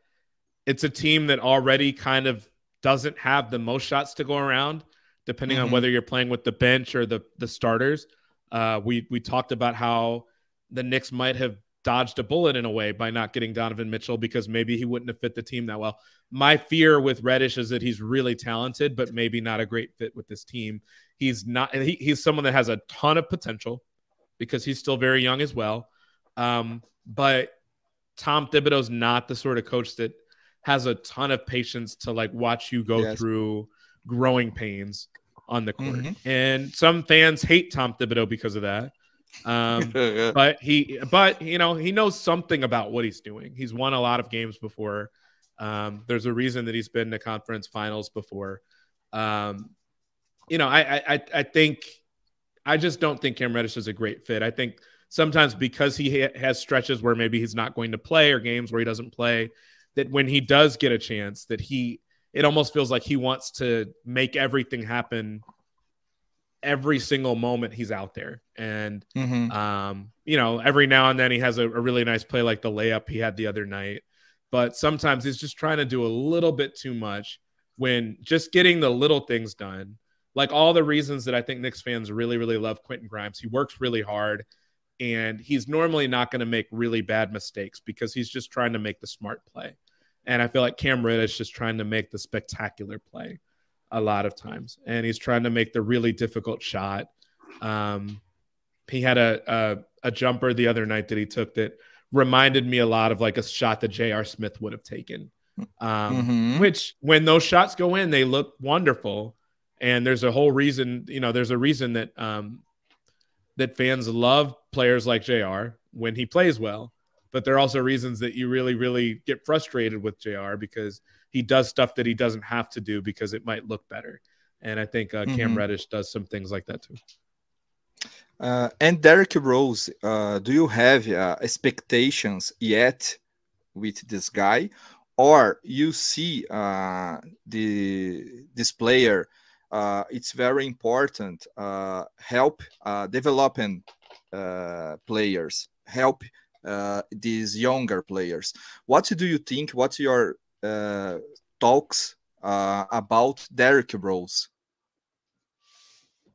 it's a team that already kind of doesn't have the most shots to go around, depending mm-hmm. on whether you're playing with the bench or the the starters. Uh, we we talked about how the Knicks might have dodged a bullet in a way by not getting Donovan Mitchell because maybe he wouldn't have fit the team that well. My fear with Reddish is that he's really talented, but maybe not a great fit with this team. He's not, he, he's someone that has a ton of potential because he's still very young as well. Um, but Tom Thibodeau's not the sort of coach that has a ton of patience to like watch you go yes. through growing pains on the court. Mm-hmm. And some fans hate Tom Thibodeau because of that. Um, [LAUGHS] but he, but you know, he knows something about what he's doing. He's won a lot of games before. Um, there's a reason that he's been to conference finals before. Um, you know, I, I, I think, I just don't think Cam Reddish is a great fit. I think sometimes because he ha- has stretches where maybe he's not going to play or games where he doesn't play, that when he does get a chance, that he, it almost feels like he wants to make everything happen every single moment he's out there. And mm-hmm. um, you know, every now and then he has a, a, really nice play like the layup he had the other night. But sometimes he's just trying to do a little bit too much when just getting the little things done. Like all the reasons that I think Knicks fans really, really love Quentin Grimes. He works really hard and he's normally not going to make really bad mistakes because he's just trying to make the smart play. And I feel like Cam Reddish is just trying to make the spectacular play a lot of times, and he's trying to make the really difficult shot. Um, he had a, a, a jumper the other night that he took that reminded me a lot of like a shot that J.R. Smith would have taken. Um, mm-hmm. Which, when those shots go in, they look wonderful, and there's a whole reason. You know, there's a reason that um, that fans love players like J.R. when he plays well, but there are also reasons that you really, really get frustrated with J.R. because he does stuff that he doesn't have to do because it might look better. And I think uh, Cam mm-hmm. Reddish does some things like that too. Uh, and Derrick Rose, uh, do you have uh, expectations yet with this guy, or you see uh, the this player? Uh, it's very important. help developing players, help these younger players. What do you think? What's your talks uh, about Derrick Rose?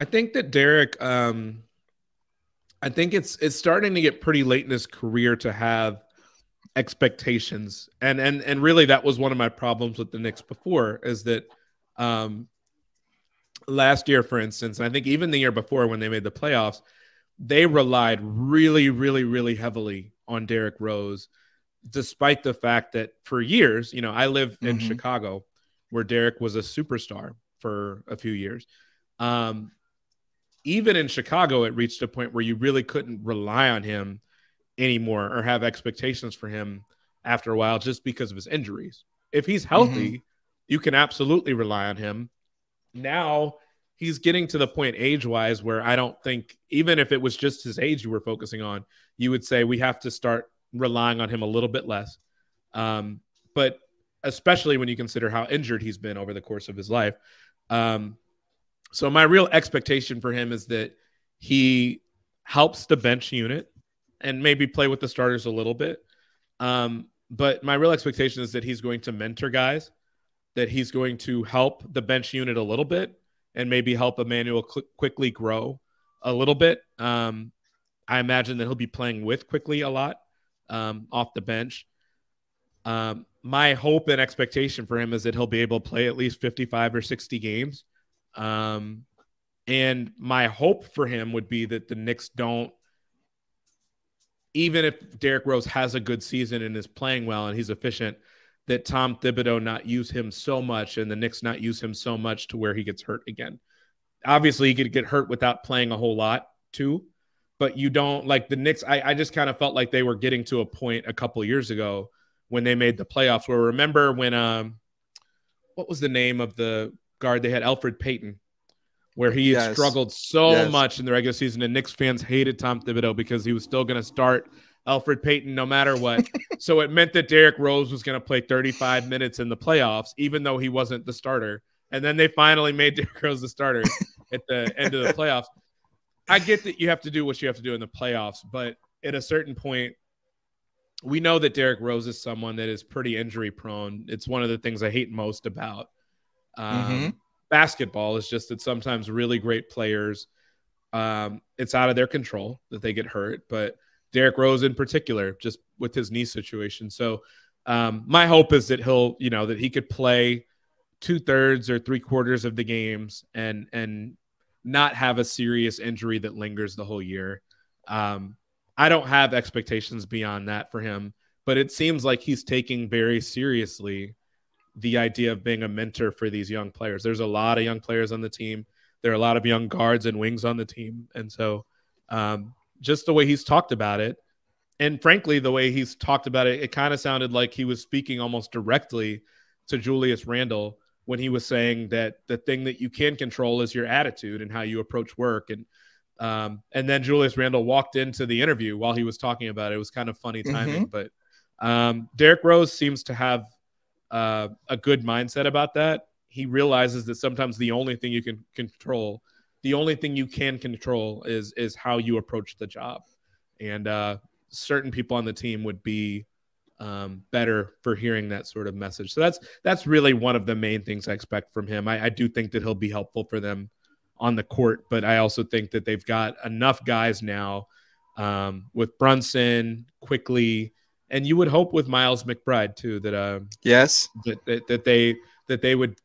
I think that Derrick, um, I think it's it's starting to get pretty late in his career to have expectations, and and and really that was one of my problems with the Knicks before is that um, last year, for instance, and I think even the year before when they made the playoffs, they relied really, really, really heavily on Derrick Rose despite the fact that for years, you know, I live in mm-hmm. Chicago where Derrick was a superstar for a few years. Um, even in Chicago, it reached a point where you really couldn't rely on him anymore or have expectations for him after a while just because of his injuries. If he's healthy, mm-hmm. you can absolutely rely on him. Now he's getting to the point age wise where I don't think, even if it was just his age you were focusing on, you would say we have to start relying on him a little bit less. Um, but especially when you consider how injured he's been over the course of his life. Um, so my real expectation for him is that he helps the bench unit and maybe play with the starters a little bit. Um, but my real expectation is that he's going to mentor guys, that he's going to help the bench unit a little bit, and maybe help Immanuel cl- Quickley grow a little bit. Um, I imagine that he'll be playing with Quickley a lot um, off the bench. Um, my hope and expectation for him is that he'll be able to play at least 55 or 60 games. Um, and my hope for him would be that the Knicks don't, even if Derrick Rose has a good season and is playing well and he's efficient, that Tom Thibodeau not use him so much and the Knicks not use him so much to where he gets hurt again. Obviously, he could get hurt without playing a whole lot too, but you don't like the Knicks. I, I just kind of felt like they were getting to a point a couple years ago when they made the playoffs. Where remember when um, what was the name of the guard they had? Elfrid Payton, where he yes. struggled so yes. much in the regular season, and Knicks fans hated Tom Thibodeau because he was still going to start Elfrid Payton no matter what. [LAUGHS] so it meant that Derrick Rose was going to play 35 minutes in the playoffs, even though he wasn't the starter. And then they finally made Derrick Rose the starter [LAUGHS] at the end of the playoffs. I get that you have to do what you have to do in the playoffs, but at a certain point, we know that Derrick Rose is someone that is pretty injury prone. It's one of the things I hate most about um, mm-hmm. basketball is just that sometimes really great players, um, it's out of their control that they get hurt. But Derrick Rose in particular, just with his knee situation. So um, my hope is that he'll, you know, that he could play two thirds or three quarters of the games and and not have a serious injury that lingers the whole year. Um, I don't have expectations beyond that for him, but it seems like he's taking very seriously the idea of being a mentor for these young players. There's a lot of young players on the team. There are a lot of young guards and wings on the team, and so um, just the way he's talked about it, and frankly, the way he's talked about it, it kind of sounded like he was speaking almost directly to Julius Randle when he was saying that the thing that you can control is your attitude and how you approach work. And um, and then Julius Randle walked into the interview while he was talking about it. It was kind of funny timing, mm-hmm. but um, Derrick Rose seems to have uh, a good mindset about that. He realizes that sometimes the only thing you can control the only thing you can control is is how you approach the job and uh, certain people on the team would be um, better for hearing that sort of message so that's that's really one of the main things i expect from him I, I do think that he'll be helpful for them on the court but i also think that they've got enough guys now um, with brunson Quickley, and you would hope with miles mcbride too that uh, yes that, that, that they that they would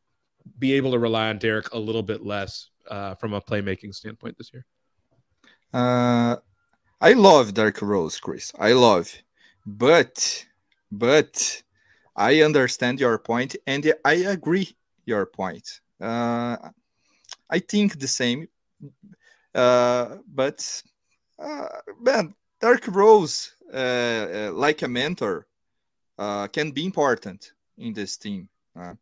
be able to rely on Derrick a little bit less uh, from a playmaking standpoint this year? Uh, I love Derrick Rose, Chris. I love, but but I understand your point, and I agree your point. Uh, I think the same, uh, but uh, man, Dark Rose, uh, uh, like a mentor, uh, can be important in this team. Uh,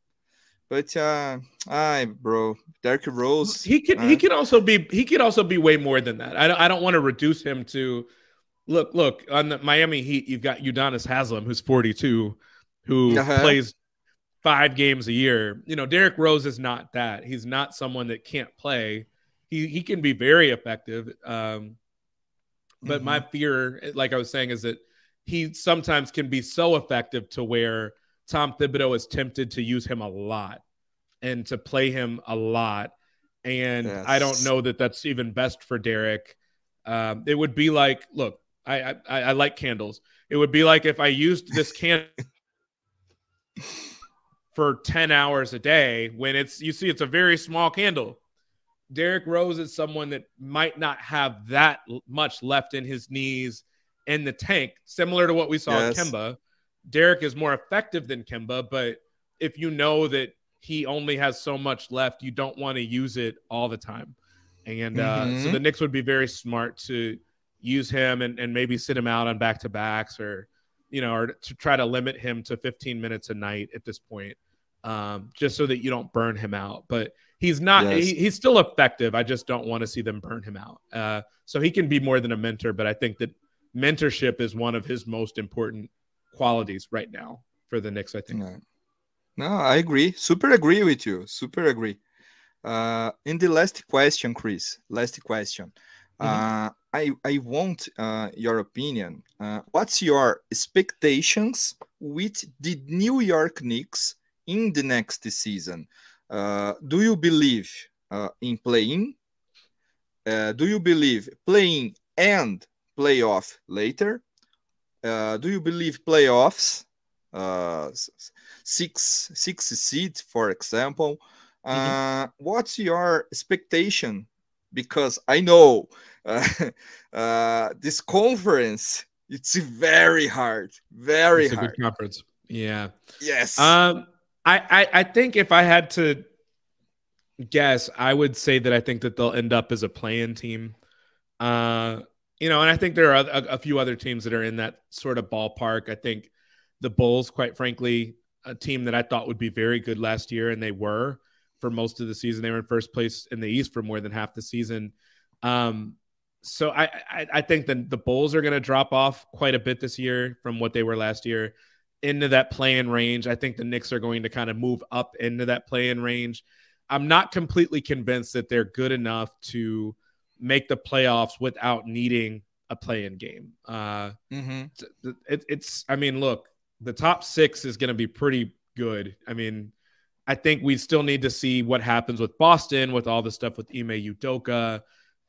but uh, I bro, Dark Rose. He can uh, he can also be he could also be way more than that. I don't, I don't want to reduce him to look look on the Miami Heat. You've got Udonis Haslem, who's 42, who uh-huh. plays five games a year. You know, Derrick Rose is not that. He's not someone that can't play. He he can be very effective. Um, but mm-hmm. my fear, like I was saying, is that he sometimes can be so effective to where Tom Thibodeau is tempted to use him a lot and to play him a lot. And yes. I don't know that that's even best for Derrick. Um, it would be like, look, I, I, I like candles. It would be like if I used this [LAUGHS] candle for 10 hours a day when it's you see it's a very small candle. Derrick Rose is someone that might not have that much left in his knees in the tank, similar to what we saw yes. Kemba. Derrick is more effective than Kemba, but if you know that he only has so much left, you don't want to use it all the time. And uh, mm-hmm. so the Knicks would be very smart to use him and, and maybe sit him out on back to backs or, you know, or to try to limit him to 15 minutes a night at this point, um, just so that you don't burn him out. But he's not, yes. he, he's still effective. I just don't want to see them burn him out. Uh, so he can be more than a mentor, but I think that mentorship is one of his most important qualities right now for the Knicks. I think. No, no I agree. Super agree with you. Super agree. Uh, in the last question, Chris, last question. Mm-hmm. Uh, I I want uh, your opinion. Uh, what's your expectations with the New York Knicks in the next season? Uh, do you believe uh, in playing Uh, do you believe playing and playoff later? Uh, do you believe playoffs? Uh, six six seed, for example. Mm-hmm. What's your expectation? Because I know [LAUGHS] this conference it's very hard, very it's hard. conference. Yeah. Yes. Um, I, I I think if I had to guess, I would say that I think that they'll end up as a play-in team. Uh, you know, and I think there are a, a, few other teams that are in that sort of ballpark. I think the Bulls, quite frankly, a team that I thought would be very good last year, and they were for most of the season. They were in first place in the East for more than half the season. Um, so I, I, I think that the Bulls are going to drop off quite a bit this year from what they were last year into that play-in range. I think the Knicks are going to kind of move up into that play-in range. I'm not completely convinced that they're good enough to make the playoffs without needing a play-in game. Uh, mm-hmm. it, it's, I mean, look, the top six is going to be pretty good. I mean, I think we still need to see what happens with Boston with all the stuff with Ime Udoka.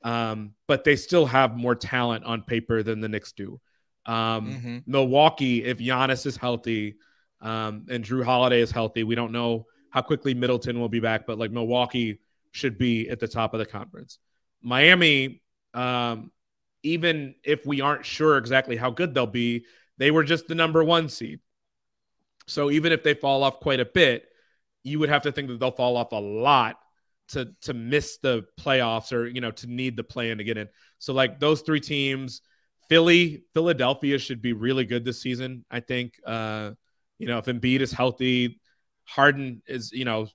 Um, but they still have more talent on paper than the Knicks do. Um, mm-hmm. Milwaukee, if Giannis is healthy um, and Jrue Holiday is healthy, we don't know how quickly Middleton will be back, but like Milwaukee should be at the top of the conference. Miami, um, even if we aren't sure exactly how good they'll be, they were just the number one seed. So even if they fall off quite a bit, you would have to think that they'll fall off a lot to to miss the playoffs or you know to need the play in to get in. So like those three teams, Philly, Philadelphia should be really good this season. I think. Uh, you know, if Embiid is healthy, Harden is you know,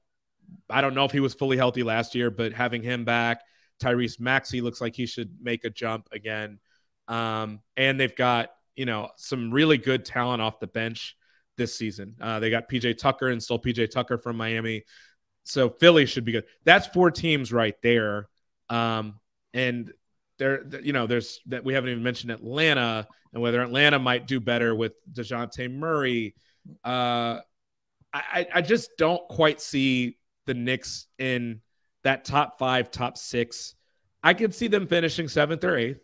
I don't know if he was fully healthy last year, but having him back, Tyrese Maxey looks like he should make a jump again. Um, and they've got you know some really good talent off the bench this season. Uh, they got PJ Tucker and still PJ Tucker from Miami. So Philly should be good. That's four teams right there. Um, and there, you know, there's that we haven't even mentioned Atlanta and whether Atlanta might do better with Dejounte Murray. Uh, I, I just don't quite see the Knicks in that top five, top six. I could see them finishing seventh or eighth.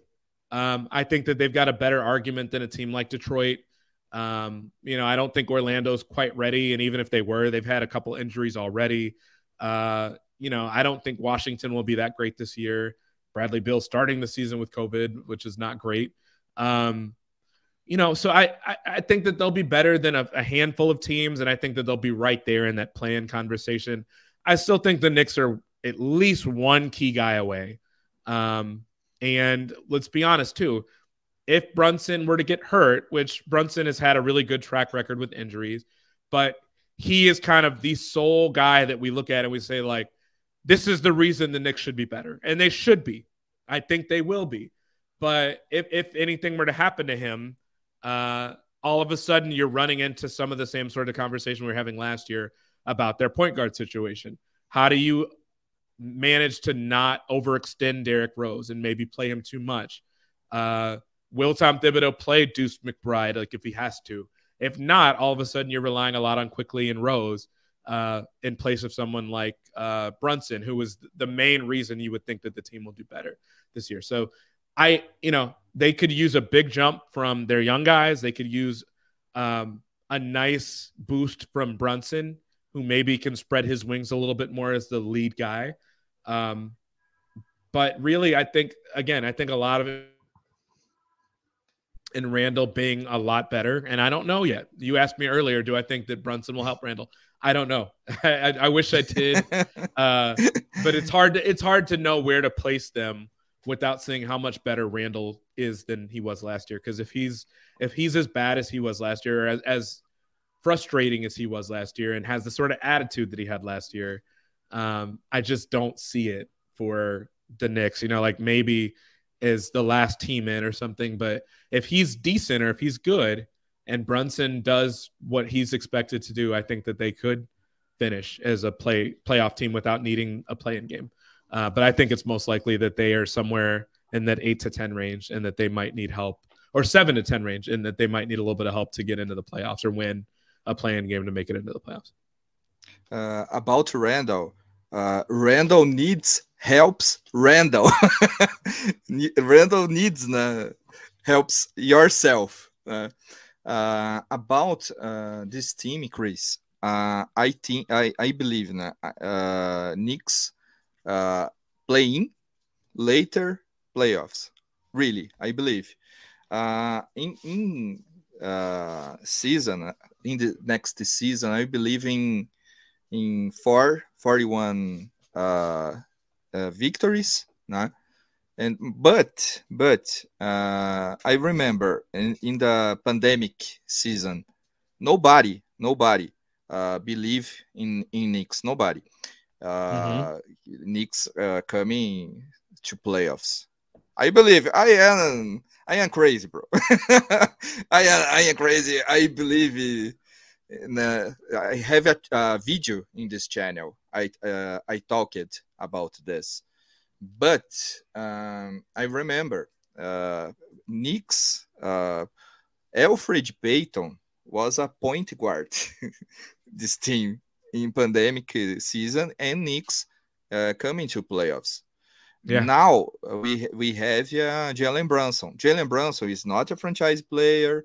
Um, I think that they've got a better argument than a team like Detroit. Um, you know, I don't think Orlando's quite ready, and even if they were, they've had a couple injuries already. Uh, you know, I don't think Washington will be that great this year. Bradley Beal starting the season with COVID, which is not great. Um, you know, so I, I, I think that they'll be better than a, a, handful of teams, and I think that they'll be right there in that play-in conversation. I still think the Knicks are at least one key guy away. Um, and let's be honest too, if Brunson were to get hurt, which Brunson has had a really good track record with injuries, but he is kind of the sole guy that we look at and we say, like, this is the reason the Knicks should be better. And they should be. I think they will be. But if, if anything were to happen to him, uh, all of a sudden you're running into some of the same sort of conversation we were having last year about their point guard situation. How do you manage to not overextend Derrick Rose and maybe play him too much? Uh, will Tom Thibodeau play Deuce McBride like if he has to? If not, all of a sudden you're relying a lot on Quickley and Rose uh, in place of someone like uh, Brunson, who was the main reason you would think that the team will do better this year. So I, you know, they could use a big jump from their young guys. They could use um, a nice boost from Brunson, who maybe can spread his wings a little bit more as the lead guy. Um, but really, I think again, I think a lot of it and Randle being a lot better. And I don't know yet. You asked me earlier, do I think that Brunson will help Randle? I don't know. [LAUGHS] I, I, wish I did, [LAUGHS] uh, but it's hard. To, it's hard to know where to place them without seeing how much better Randle is than he was last year. Because if he's if he's as bad as he was last year, as, as frustrating as he was last year, and has the sort of attitude that he had last year, um, I just don't see it for the Knicks. You know, like maybe is the last team in or something. But if he's decent or if he's good and Brunson does what he's expected to do, I think that they could finish as a play playoff team without needing a play-in game. Uh, but I think it's most likely that they are somewhere in that eight to ten range and that they might need help, or seven to ten range, and that they might need a little bit of help to get into the playoffs or win a play-in game to make it into the playoffs. Uh, about Randle, uh, Randle needs helps Randle. [LAUGHS] Randle needs uh, helps yourself. Uh, uh, about uh, this team, Chris, uh, I think I, I believe uh, Knicks uh, playing later playoffs. Really, I believe. Uh, in in uh, season in the next season, I believe in in four 41 uh, uh, victories. No? And but but uh, I remember in, in the pandemic season, nobody nobody uh, believe in in Knicks. Nobody. Uh, mm-hmm. Knicks uh, coming to playoffs. I believe I am I am crazy, bro. [LAUGHS] I am I am crazy. I believe I have a, a, video in this channel. I uh, I talked about this, but um, I remember uh, Knicks uh, Elfrid Payton was a point guard. [LAUGHS] this team in pandemic season and Knicks uh, coming to playoffs. Yeah. Now we we have uh, Jalen Brunson. Jalen Brunson is not a franchise player,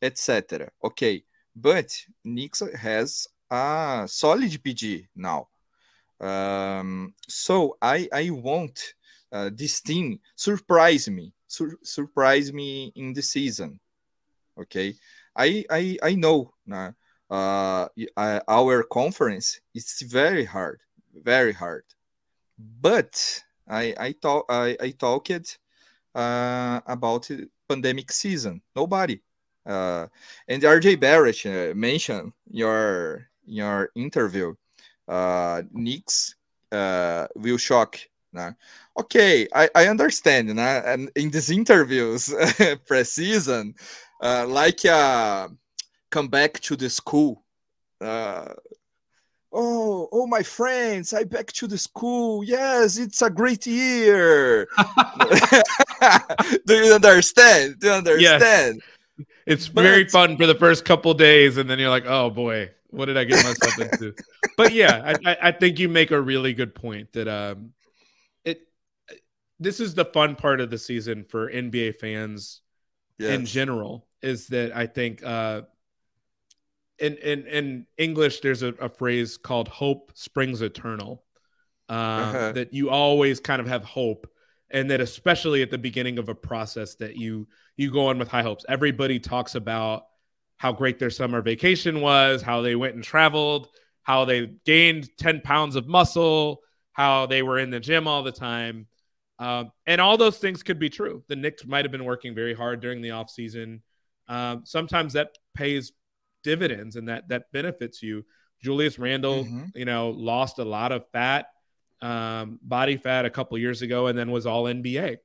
etc. Okay, but Knicks has a solid PG now. Um, so I I want uh, this team surprise me, sur surprise me in the season. Okay, I I I know uh, uh, our conference is very hard, very hard. But I I talk I, I talked uh, about pandemic season. Nobody. Uh, and RJ Barrett uh, mentioned your your interview. Uh, Knicks uh, will shock. Nah. Okay, I, I understand. Nah? And in these interviews, [LAUGHS] pre-season, uh, like uh, come back to the school. Uh, oh, oh, my friends, I back to the school. Yes, it's a great year. [LAUGHS] [LAUGHS] Do you understand? Do you understand? Yes. It's but, very fun for the first couple days, and then you're like, oh boy, what did I get myself [LAUGHS] into? but yeah, I, I think you make a really good point that um, it this is the fun part of the season for NBA fans yes. in general. Is that I think uh, in in in English, there's a, a phrase called "hope springs eternal." Uh, uh-huh. That you always kind of have hope, and that especially at the beginning of a process, that you you go on with high hopes. Everybody talks about how great their summer vacation was, how they went and traveled, how they gained ten pounds of muscle, how they were in the gym all the time. Um, and all those things could be true. The Knicks might have been working very hard during the offseason. Um, sometimes that pays dividends and that that benefits you. Julius Randle, mm-hmm. you know, lost a lot of fat, um, body fat a couple years ago, and then was all NBA.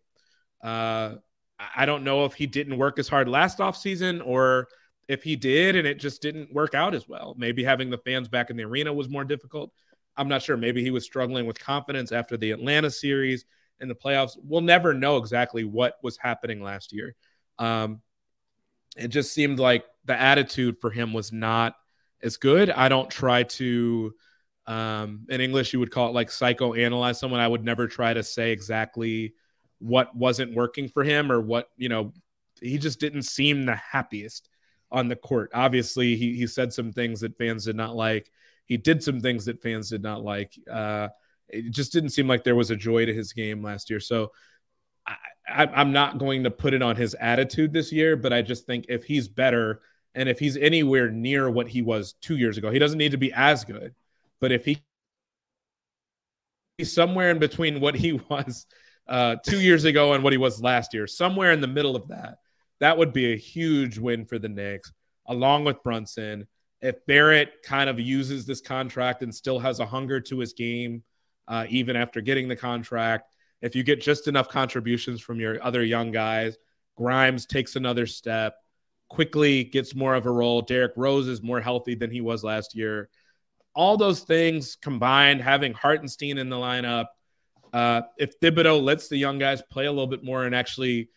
Uh, I don't know if he didn't work as hard last offseason or if he did and it just didn't work out as well. Maybe having the fans back in the arena was more difficult. I'm not sure. Maybe he was struggling with confidence after the Atlanta series and the playoffs. We'll never know exactly what was happening last year. Um, it just seemed like the attitude for him was not as good. I don't try to, um, in English, you would call it like psychoanalyze someone. I would never try to say exactly what wasn't working for him or what, you know, he just didn't seem the happiest on the court. Obviously, he, he said some things that fans did not like. He did some things that fans did not like. Uh, it just didn't seem like there was a joy to his game last year. So I, I'm not going to put it on his attitude this year, but I just think if he's better and if he's anywhere near what he was two years ago, he doesn't need to be as good. But if he he's somewhere in between what he [LAUGHS] was uh, two years ago and what he was last year, somewhere in the middle of that, that would be a huge win for the Knicks, along with Brunson. If Barrett kind of uses this contract and still has a hunger to his game, uh, even after getting the contract, if you get just enough contributions from your other young guys, Grimes takes another step, Quickley gets more of a role. Derrick Rose is more healthy than he was last year. All those things combined, having Hartenstein in the lineup, uh, if Thibodeau lets the young guys play a little bit more and actually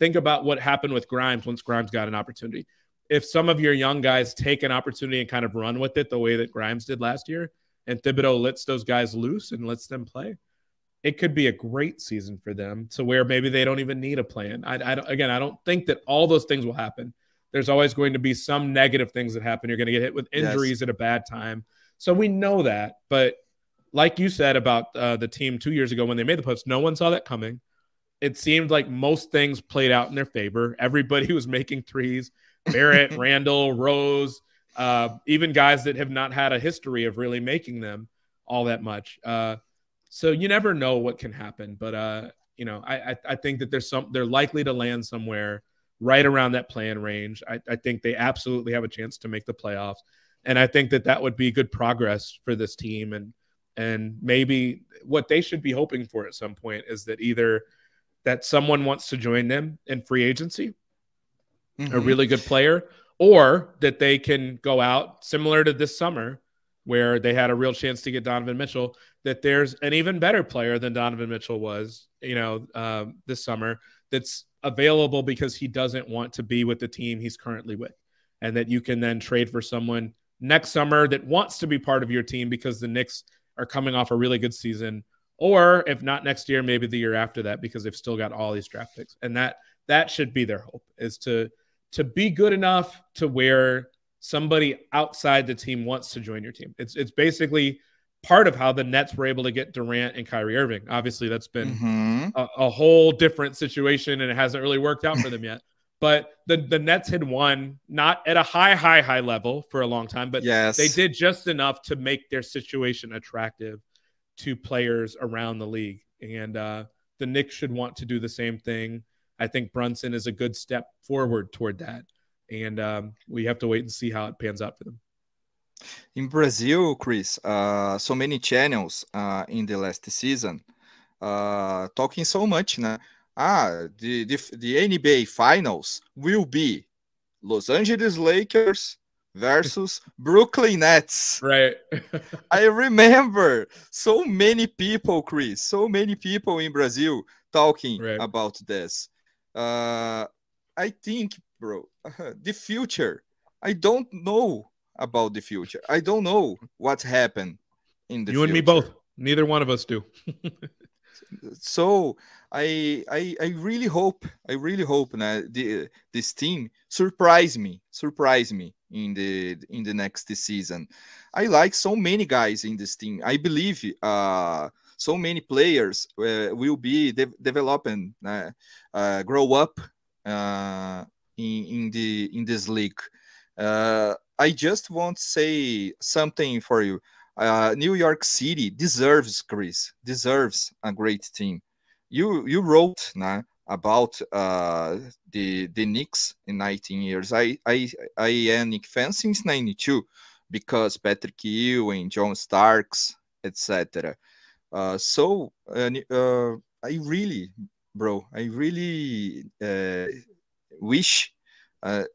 think about what happened with Grimes once Grimes got an opportunity. If some of your young guys take an opportunity and kind of run with it the way that Grimes did last year, and Thibodeau lets those guys loose and lets them play, it could be a great season for them to where maybe they don't even need a play-in. I, I again, I don't think that all those things will happen. There's always going to be some negative things that happen. You're going to get hit with injuries yes. at a bad time. So we know that. But like you said about uh, the team two years ago when they made the post, no one saw that coming. It seemed like most things played out in their favor. Everybody [LAUGHS] was making threes. Barrett, [LAUGHS] Randle, Rose, uh, even guys that have not had a history of really making them all that much. Uh, so you never know what can happen, but uh, you know, I, I, I think that there's some they're likely to land somewhere right around that play-in range. I, I think they absolutely have a chance to make the playoffs, and I think that that would be good progress for this team and and maybe what they should be hoping for at some point is that either that someone wants to join them in free agency, mm-hmm. a really good player, or that they can go out similar to this summer where they had a real chance to get Donovan Mitchell, that there's an even better player than Donovan Mitchell was, you know, uh, this summer that's available because he doesn't want to be with the team he's currently with. And that you can then trade for someone next summer that wants to be part of your team because the Knicks are coming off a really good season. Or if not next year, maybe the year after that, because they've still got all these draft picks. And that that should be their hope is to to be good enough to where somebody outside the team wants to join your team. It's it's basically part of how the Nets were able to get Durant and Kyrie Irving. Obviously, that's been mm-hmm. a, a, whole different situation, and it hasn't really worked out for them yet. But the the Nets had won not at a high, high, high level for a long time, but yes. they did just enough to make their situation attractive to players around the league. And uh, the Knicks should want to do the same thing. I think Brunson is a good step forward toward that. And um, we have to wait and see how it pans out for them. In Brazil, Chris, uh, so many channels uh, in the last season uh, talking so much. Né? Ah, the, the, the NBA finals will be Los Angeles Lakers versus [LAUGHS] Brooklyn Nets. Right. I remember so many people, Chris, so many people in Brazil talking right. about this. Uh, I think, bro, [LAUGHS] the future. I don't know about the future. I don't know what happened in the. You future. and me both. Neither one of us do. [LAUGHS] so I, I I really hope I really hope that the, this team surprise me surprise me in the in the next season. I like so many guys in this team. I believe uh, so many players uh, will be de- developing, uh, grow up uh, in in the in this league. Uh, I just want to say something for you. Uh, New York City deserves, Chris, deserves a great team. You you wrote nah, about uh, the the Knicks in 19 years. I I I am Knick fan since 92 because Patrick Ewing, John Starks, etc. Uh, so uh, uh, I really, bro, I really uh, wish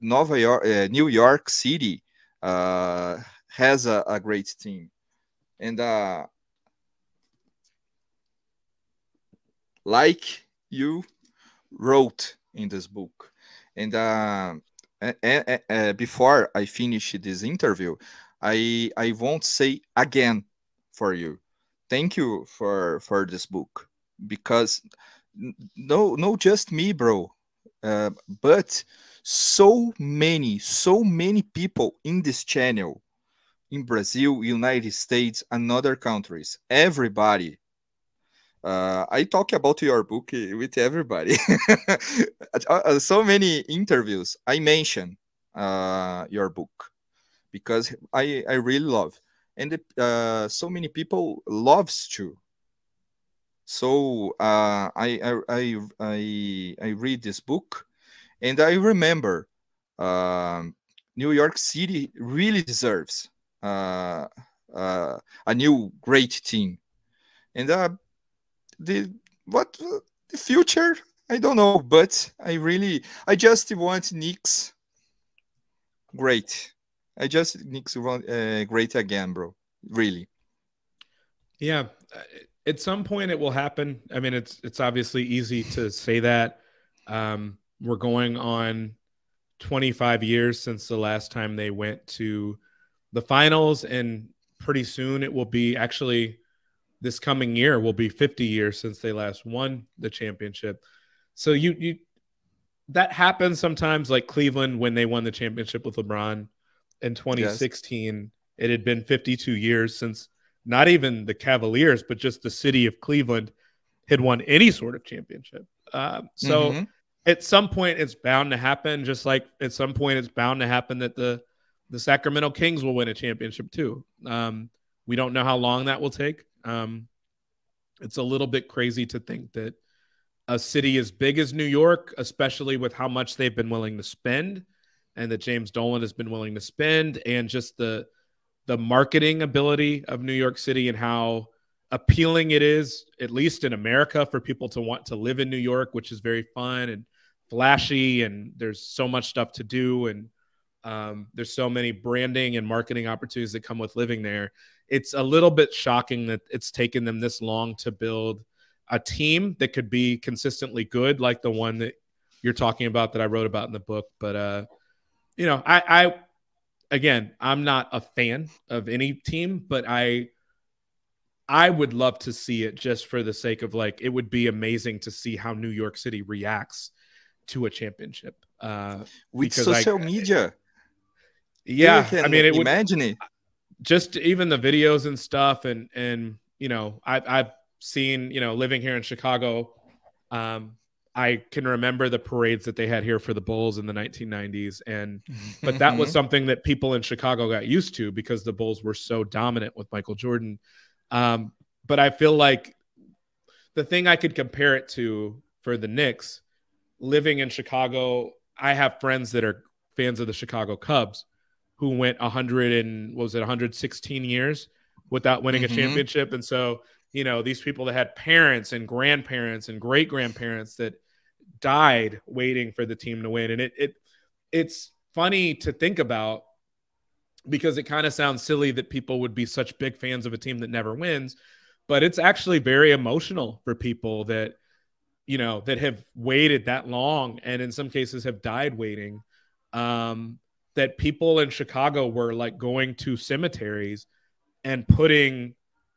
Nova York, New York City has a, a great team and uh, like you wrote in this book. And uh, uh, before i finish this interview i i won't say again for you. Thank you for for this book. Because no no just me bro. Uh, but so many so many people in this channel in Brazil, United States, and other countries. Everybody. Uh, I talk about your book with everybody. [LAUGHS] Uh, so many interviews. I mention uh, your book because I, I really love, and uh, so many people loves too. So uh, I, I I I read this book, and I remember um, New York City really deserves uh, uh, a new great team. And uh, the what the future I don't know, but I really I just want Knicks great. I just Knicks want uh, great again, bro. Really. Yeah, at some point it will happen. I mean, it's it's obviously easy to say that. Um, we're going on 25 years since the last time they went to the finals and pretty soon it will be actually this coming year will be 50 years since they last won the championship. So you you that happens sometimes like Cleveland when they won the championship with LeBron in 2016. Yes. It had been 52 years since not even the Cavaliers, but just the city of Cleveland had won any sort of championship. Uh, so mm-hmm. at some point, it's bound to happen. Just like at some point, it's bound to happen that the the Sacramento Kings will win a championship too. Um, we don't know how long that will take. Um, it's a little bit crazy to think that a city as big as New York, especially with how much they've been willing to spend, and that James Dolan has been willing to spend, and just the the marketing ability of New York City and how appealing it is, at least in America, for people to want to live in New York, which is very fun and flashy, and there's so much stuff to do, and um, there's so many branding and marketing opportunities that come with living there. It's a little bit shocking that it's taken them this long to build a team that could be consistently good, like the one that you're talking about that I wrote about in the book. But uh, you know, I, I again, I'm not a fan of any team, but I I would love to see it just for the sake of like it would be amazing to see how New York City reacts to a championship. Uh, with social I, media. Yeah, I mean, it imagine would, it. Just even the videos and stuff, and and you know, I, I've seen, you know, living here in Chicago, um, I can remember the parades that they had here for the Bulls in the 1990s. And, but that was something that people in Chicago got used to because the Bulls were so dominant with Michael Jordan. Um, but I feel like the thing I could compare it to for the Knicks, living in Chicago, I have friends that are fans of the Chicago Cubs who went 100 and was it 116 years without winning mm-hmm. a championship. And so you know these people that had parents and grandparents and great grandparents that died waiting for the team to win and it it it's funny to think about because it kind of sounds silly that people would be such big fans of a team that never wins but it's actually very emotional for people that you know that have waited that long and in some cases have died waiting um that people in Chicago were like going to cemeteries and putting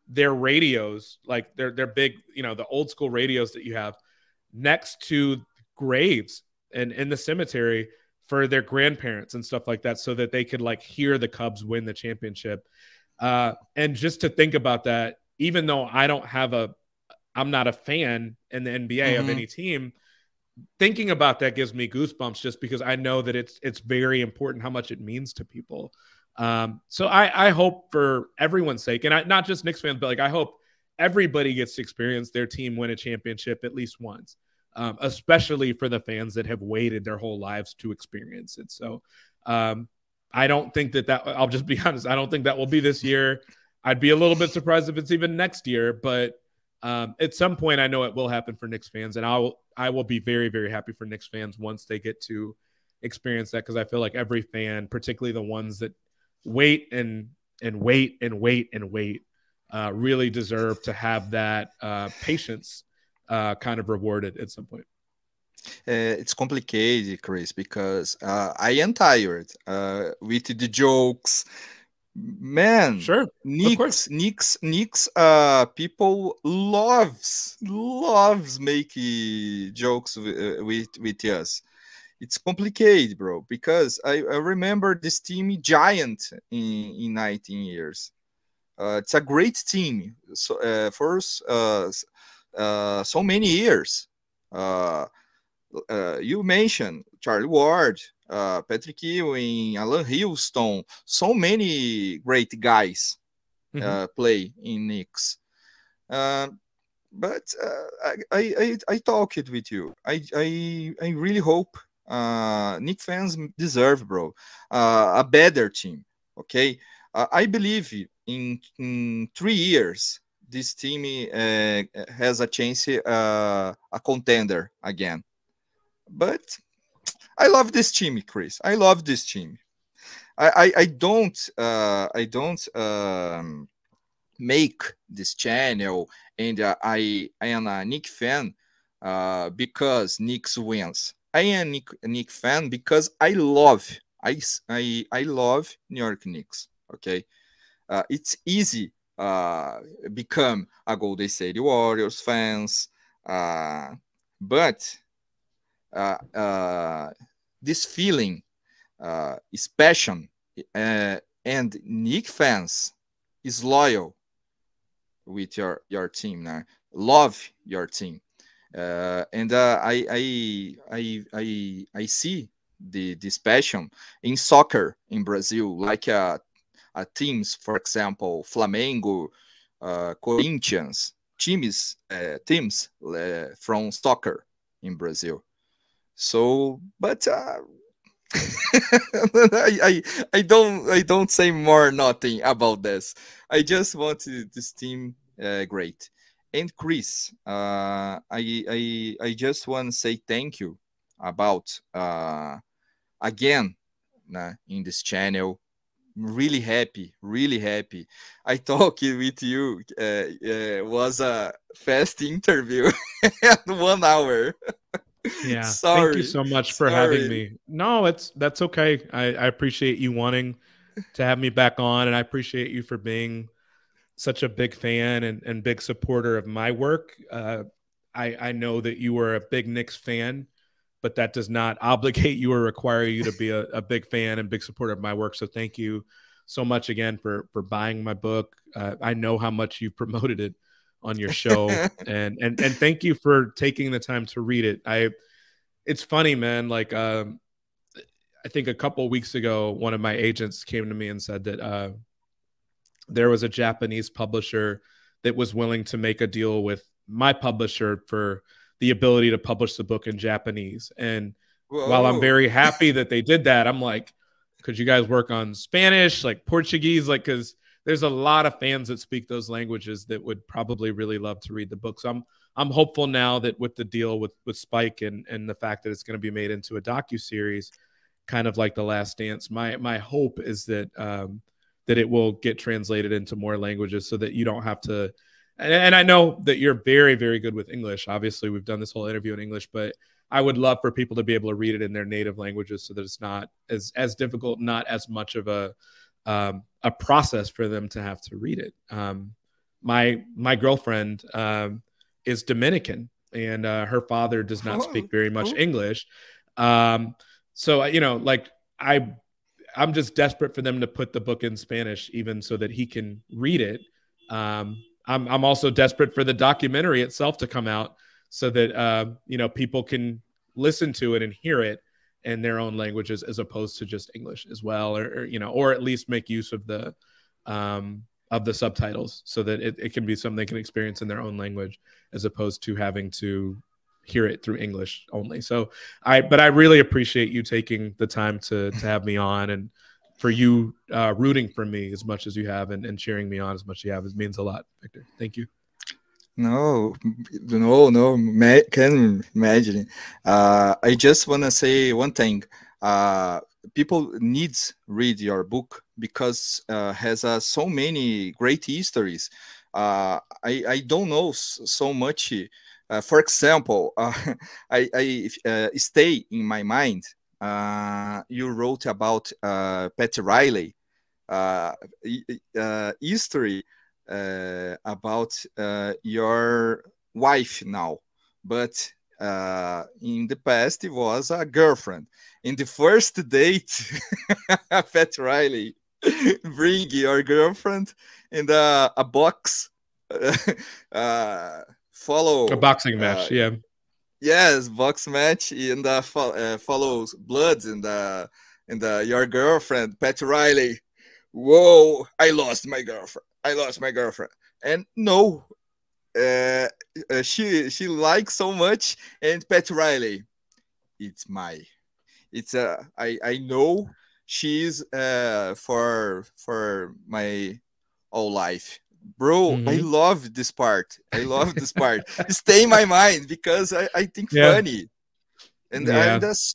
their radios, like their their big, you know, the old school radios that you have next to graves and in the cemetery for their grandparents and stuff like that so that they could like hear the Cubs win the championship. Uh, and just to think about that, even though I don't have a I'm not a fan in the NBA mm-hmm. of any team, thinking about that gives me goosebumps just because I know that it's it's very important how much it means to people. Um, so I, I hope for everyone's sake, and I, not just Knicks fans, but like I hope everybody gets to experience their team win a championship at least once, um, especially for the fans that have waited their whole lives to experience it. So um, I don't think that that I'll just be [LAUGHS] honest. I don't think that will be this year. I'd be a little bit surprised if it's even next year, but um, at some point, I know it will happen for Knicks fans, and I will I will be very very happy for Knicks fans once they get to experience that because I feel like every fan, particularly the ones that wait and and wait and wait and wait uh, really deserve to have that uh, patience uh, kind of rewarded at some point. Uh, it's complicated, Chris, because uh, I am tired uh, with the jokes. Man, sure, Knicks, Knicks, Knicks. Uh, people loves loves making jokes with, with with us it's complicated, bro, because I, I remember this team giant in, in 19 years. Uh, it's a great team. So uh, first, uh, uh, so many years. Uh, uh, you mentioned Charlie Ward, uh, Patrick Ewing, Allan Houston. So many great guys mm -hmm. play in Knicks. but I, I, I, talked with you. I, I, I really hope uh, Knick fans deserve, bro, uh, a better team. Okay, uh, I believe in, in three years this team uh, has a chance, uh, a contender again. But I love this team, Chris. I love this team. I I, I don't uh, I don't um, make this channel, and uh, I I am a Knick fan uh, because Knicks wins. I am a Knick fan because I love I, I I love New York Knicks. Okay, uh, it's easy uh, become a Golden State Warriors fans, uh, but this feeling uh, is passion, uh, and Knick fans is loyal with your your team love your team, uh, and uh, I, I I I I see the this passion in soccer in Brazil, like uh, uh, teams, for example, Flamengo, uh, Corinthians, teams, uh, teams uh, from soccer in Brazil. So, but uh, [LAUGHS] I, I, I don't I don't say more nothing about this. I just want this team uh, great. And Chris, uh, I, I I just want to say thank you about uh, again uh, in this channel really happy, really happy. I talked [LAUGHS] with you. Uh, uh, was a fast [LAUGHS] interview, one hour. Yeah, sorry. [LAUGHS] Thank you so much for sorry. having me. No, it's that's okay. I, I appreciate you wanting to have me back on, and I appreciate you for being such a big fan and, and big supporter of my work. Uh, I I know that you were a big Knicks fan but that does not [LAUGHS] obligate you or require you to be a, a big fan and big supporter of my work. So thank you so much again for for buying my book. Uh, I know how much you promoted it on your [LAUGHS] show, and and and thank you for taking the time to read it. I, it's funny, man. Like, um, I think a couple weeks ago, one of my agents came to me and said that uh, there was a Japanese publisher that was willing to make a deal with my publisher for the ability to publish the book in Japanese. And Whoa. while I'm very happy [LAUGHS] that they did that, I'm like, could you guys work on Spanish, like Portuguese? Like, because there's a lot of fans that speak those languages that would probably really love to read the book. So I'm I'm hopeful now that with the deal with with Spike and and the fact that it's going to be made into a docu series, kind of like The Last Dance. My my hope is that um, that it will get translated into more languages so that you don't have to and, and I know that you're very, very good with English. Obviously, we've done this whole interview in English, but I would love for people to be able to read it in their native languages so that it's not as as difficult, not as much of a um, a process for them to have to read it. Um, my my girlfriend um, is Dominican, and uh, her father does not oh, speak very much oh. English. Um, so you know, like I, I'm just desperate for them to put the book in Spanish, even so that he can read it. Um, I'm I'm also desperate for the documentary itself to come out so that uh, you know people can listen to it and hear it in their own languages as opposed to just English as well, or, or you know, or at least make use of the um, of the subtitles so that it, it can be something they can experience in their own language as opposed to having to hear it through English only. So I, but I really appreciate you taking the time to to have me on and for you uh, rooting for me as much as you have and, and cheering me on as much as you have. It means a lot, Victor. Thank you. No, no, no. Ma- can imagine. Uh, I just want to say one thing. Uh, people needs read your book because uh, has uh, so many great histories. Uh, I I don't know so much. Uh, for example, [LAUGHS] uh, I I uh, stay in my mind uh, you wrote about uh, Pat Riley, uh, history about uh, your wife now, but uh, in the past it was a girlfriend. In the first date, [LAUGHS] Pat Riley [LAUGHS] bring your girlfriend in the, a box. [LAUGHS] Uh, follow a boxing match, yeah Yes, box match in the fo- uh, follows Bloods in the in the your girlfriend Pat Riley. Whoa! I lost my girlfriend. I lost my girlfriend. And no, uh, uh, she she likes so much. And Pat Riley, it's my, it's a uh, I I know she's uh for for my whole life bro mm-hmm. i love this part i love this part stay in my mind because i, I think yeah. funny and, yeah. and that's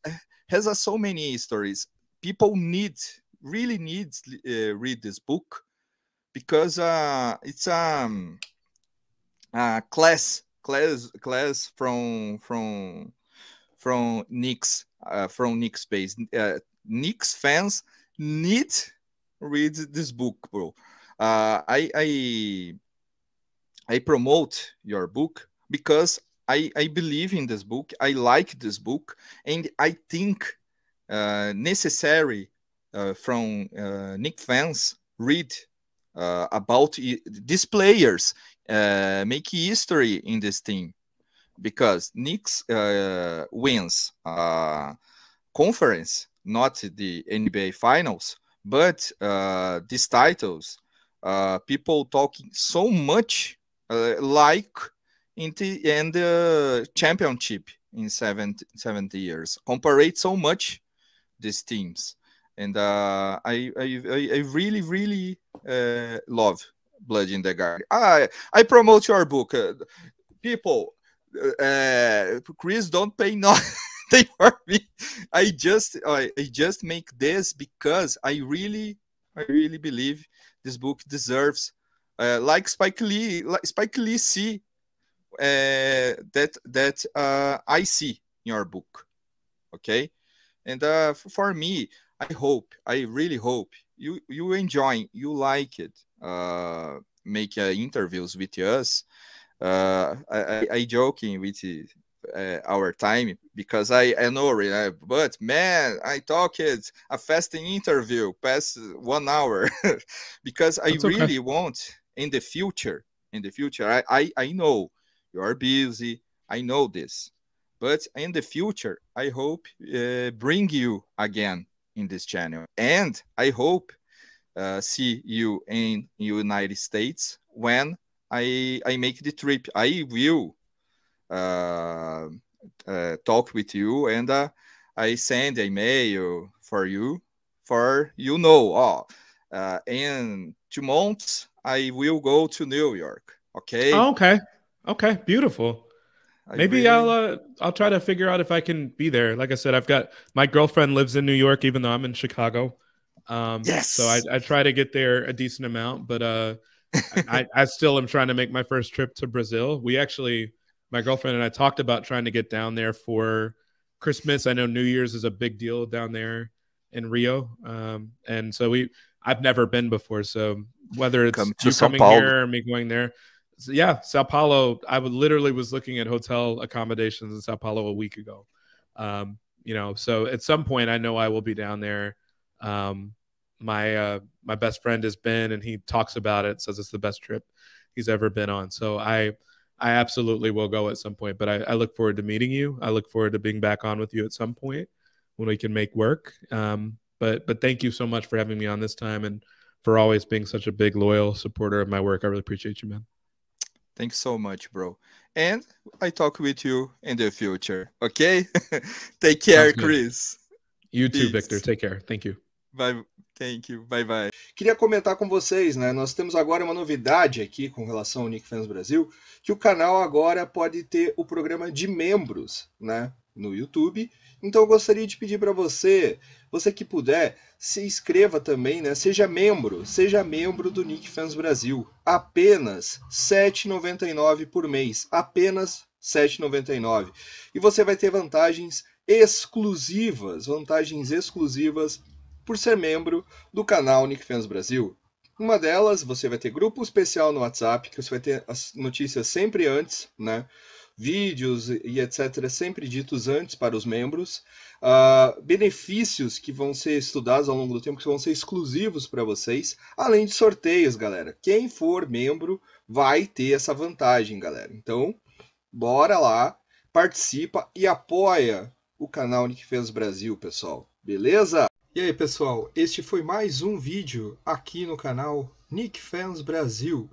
has uh, so many stories people need really need uh, read this book because uh it's um uh class class class from from from Knicks uh, from Knicks base uh, Knicks fans need read this book bro uh, I, I I promote your book because I, I believe in this book. I like this book, and I think uh, necessary uh, from uh, Knicks fans read uh, about these players uh, make history in this team because Knicks uh, wins conference, not the NBA finals, but these titles. people talking so much uh, like in the championship in 70, 70 years. Comparate so much these teams, and uh, I, I I really really uh, love Blood in the Garden. I I promote your book, uh, people. Uh, Chris, don't pay nothing [LAUGHS] for me. I just I, I just make this because I really I really believe this book deserves uh, like Spike Lee, like Spike Lee see uh, that that uh, I see in your book, okay? And uh, for me, I hope, I really hope you you enjoy, you like it. Uh, make uh, interviews with us. Uh, I, I, I joking with uh, our time because I, I know uh, but man, I talked a fasting interview past one hour [LAUGHS] because I That's really okay. want in the future, in the future, I, I, I know you are busy. I know this. But in the future, I hope uh, bring you again in this channel. And I hope uh, see you in United States when I, I make the trip. I will uh, uh, talk with you and uh, I send a mail for you for you know oh uh, in two months I will go to New York. Okay. Oh, okay. Okay. Beautiful. I Maybe. I'll uh, I'll try to figure out if I can be there. Like I said, I've got my girlfriend lives in New York, even though I'm in Chicago. Um, yes. So I, I try to get there a decent amount, but uh, I, I still am trying to make my first trip to Brazil. We actually, my girlfriend and I talked about trying to get down there for Christmas. I know New Year's is a big deal down there in Rio, um, and so we I've never been before, so whether it's Come you coming Paulo. here or me going there. So yeah, Sao Paulo. I would literally was looking at hotel accommodations in Sao Paulo a week ago. Um, you know, so at some point I know I will be down there. Um, my uh, my best friend has been, and he talks about it. Says it's the best trip he's ever been on. So I I absolutely will go at some point. But I, I look forward to meeting you. I look forward to being back on with you at some point when we can make work. Um, but but thank you so much for having me on this time and for always being such a big loyal supporter of my work. I really appreciate you, man. Thanks so much, bro. And I talk with you in the future. Okay? [LAUGHS] Take care, Chris. You too, Peace. Victor. Take care. Thank you. Bye. Thank you. Bye bye. Queria comentar com vocês, né? Nós temos agora uma novidade aqui com relação ao Nick Fans Brasil, que o canal agora pode ter o programa de membros, né? No YouTube. Então eu gostaria de pedir para você você que puder, se inscreva também, né? Seja membro, seja membro do Nick Fans Brasil. Apenas R$ 7,99 por mês. Apenas R$ 7,99. E você vai ter vantagens exclusivas, vantagens exclusivas por ser membro do canal Nick Fans Brasil. Uma delas, você vai ter grupo especial no WhatsApp, que você vai ter as notícias sempre antes, né? Vídeos e etc. sempre ditos antes para os membros uh, benefícios que vão ser estudados ao longo do tempo, que vão ser exclusivos para vocês, além de sorteios, galera. Quem for membro vai ter essa vantagem, galera. Então, bora lá, participa e apoia o canal Nick Fans Brasil, pessoal. Beleza? E aí, pessoal, este foi mais um vídeo aqui no canal Nick Fans Brasil.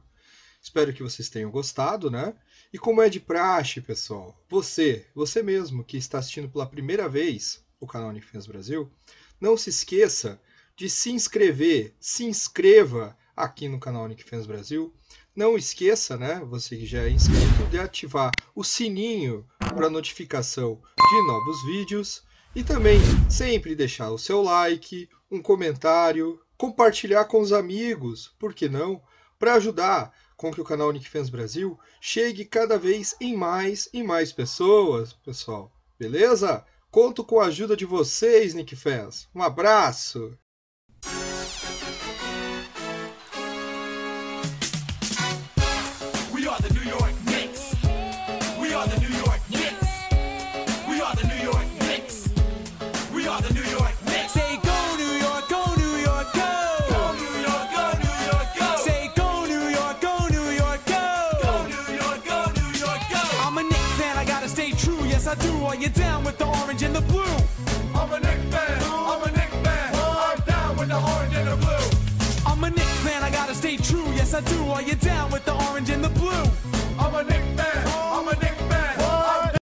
Espero que vocês tenham gostado, né? E como é de praxe, pessoal, você, você mesmo que está assistindo pela primeira vez o canal Unifens Brasil, não se esqueça de se inscrever, se inscreva aqui no canal Unifens Brasil. Não esqueça, né, você que já é inscrito, de ativar o sininho para notificação de novos vídeos e também sempre deixar o seu like, um comentário, compartilhar com os amigos, por que não, para ajudar com que o canal Nick Fans Brasil chegue cada vez em mais e mais pessoas, pessoal. Beleza? Conto com a ajuda de vocês, Nick Fans. Um abraço! You down with the orange and the blue? I'm a Knick fan. I'm a Knick fan. I'm down with the orange and the blue. I'm a Knicks fan. I gotta stay true. Yes, I do. Are you down with the orange and the blue? I'm a Knick fan.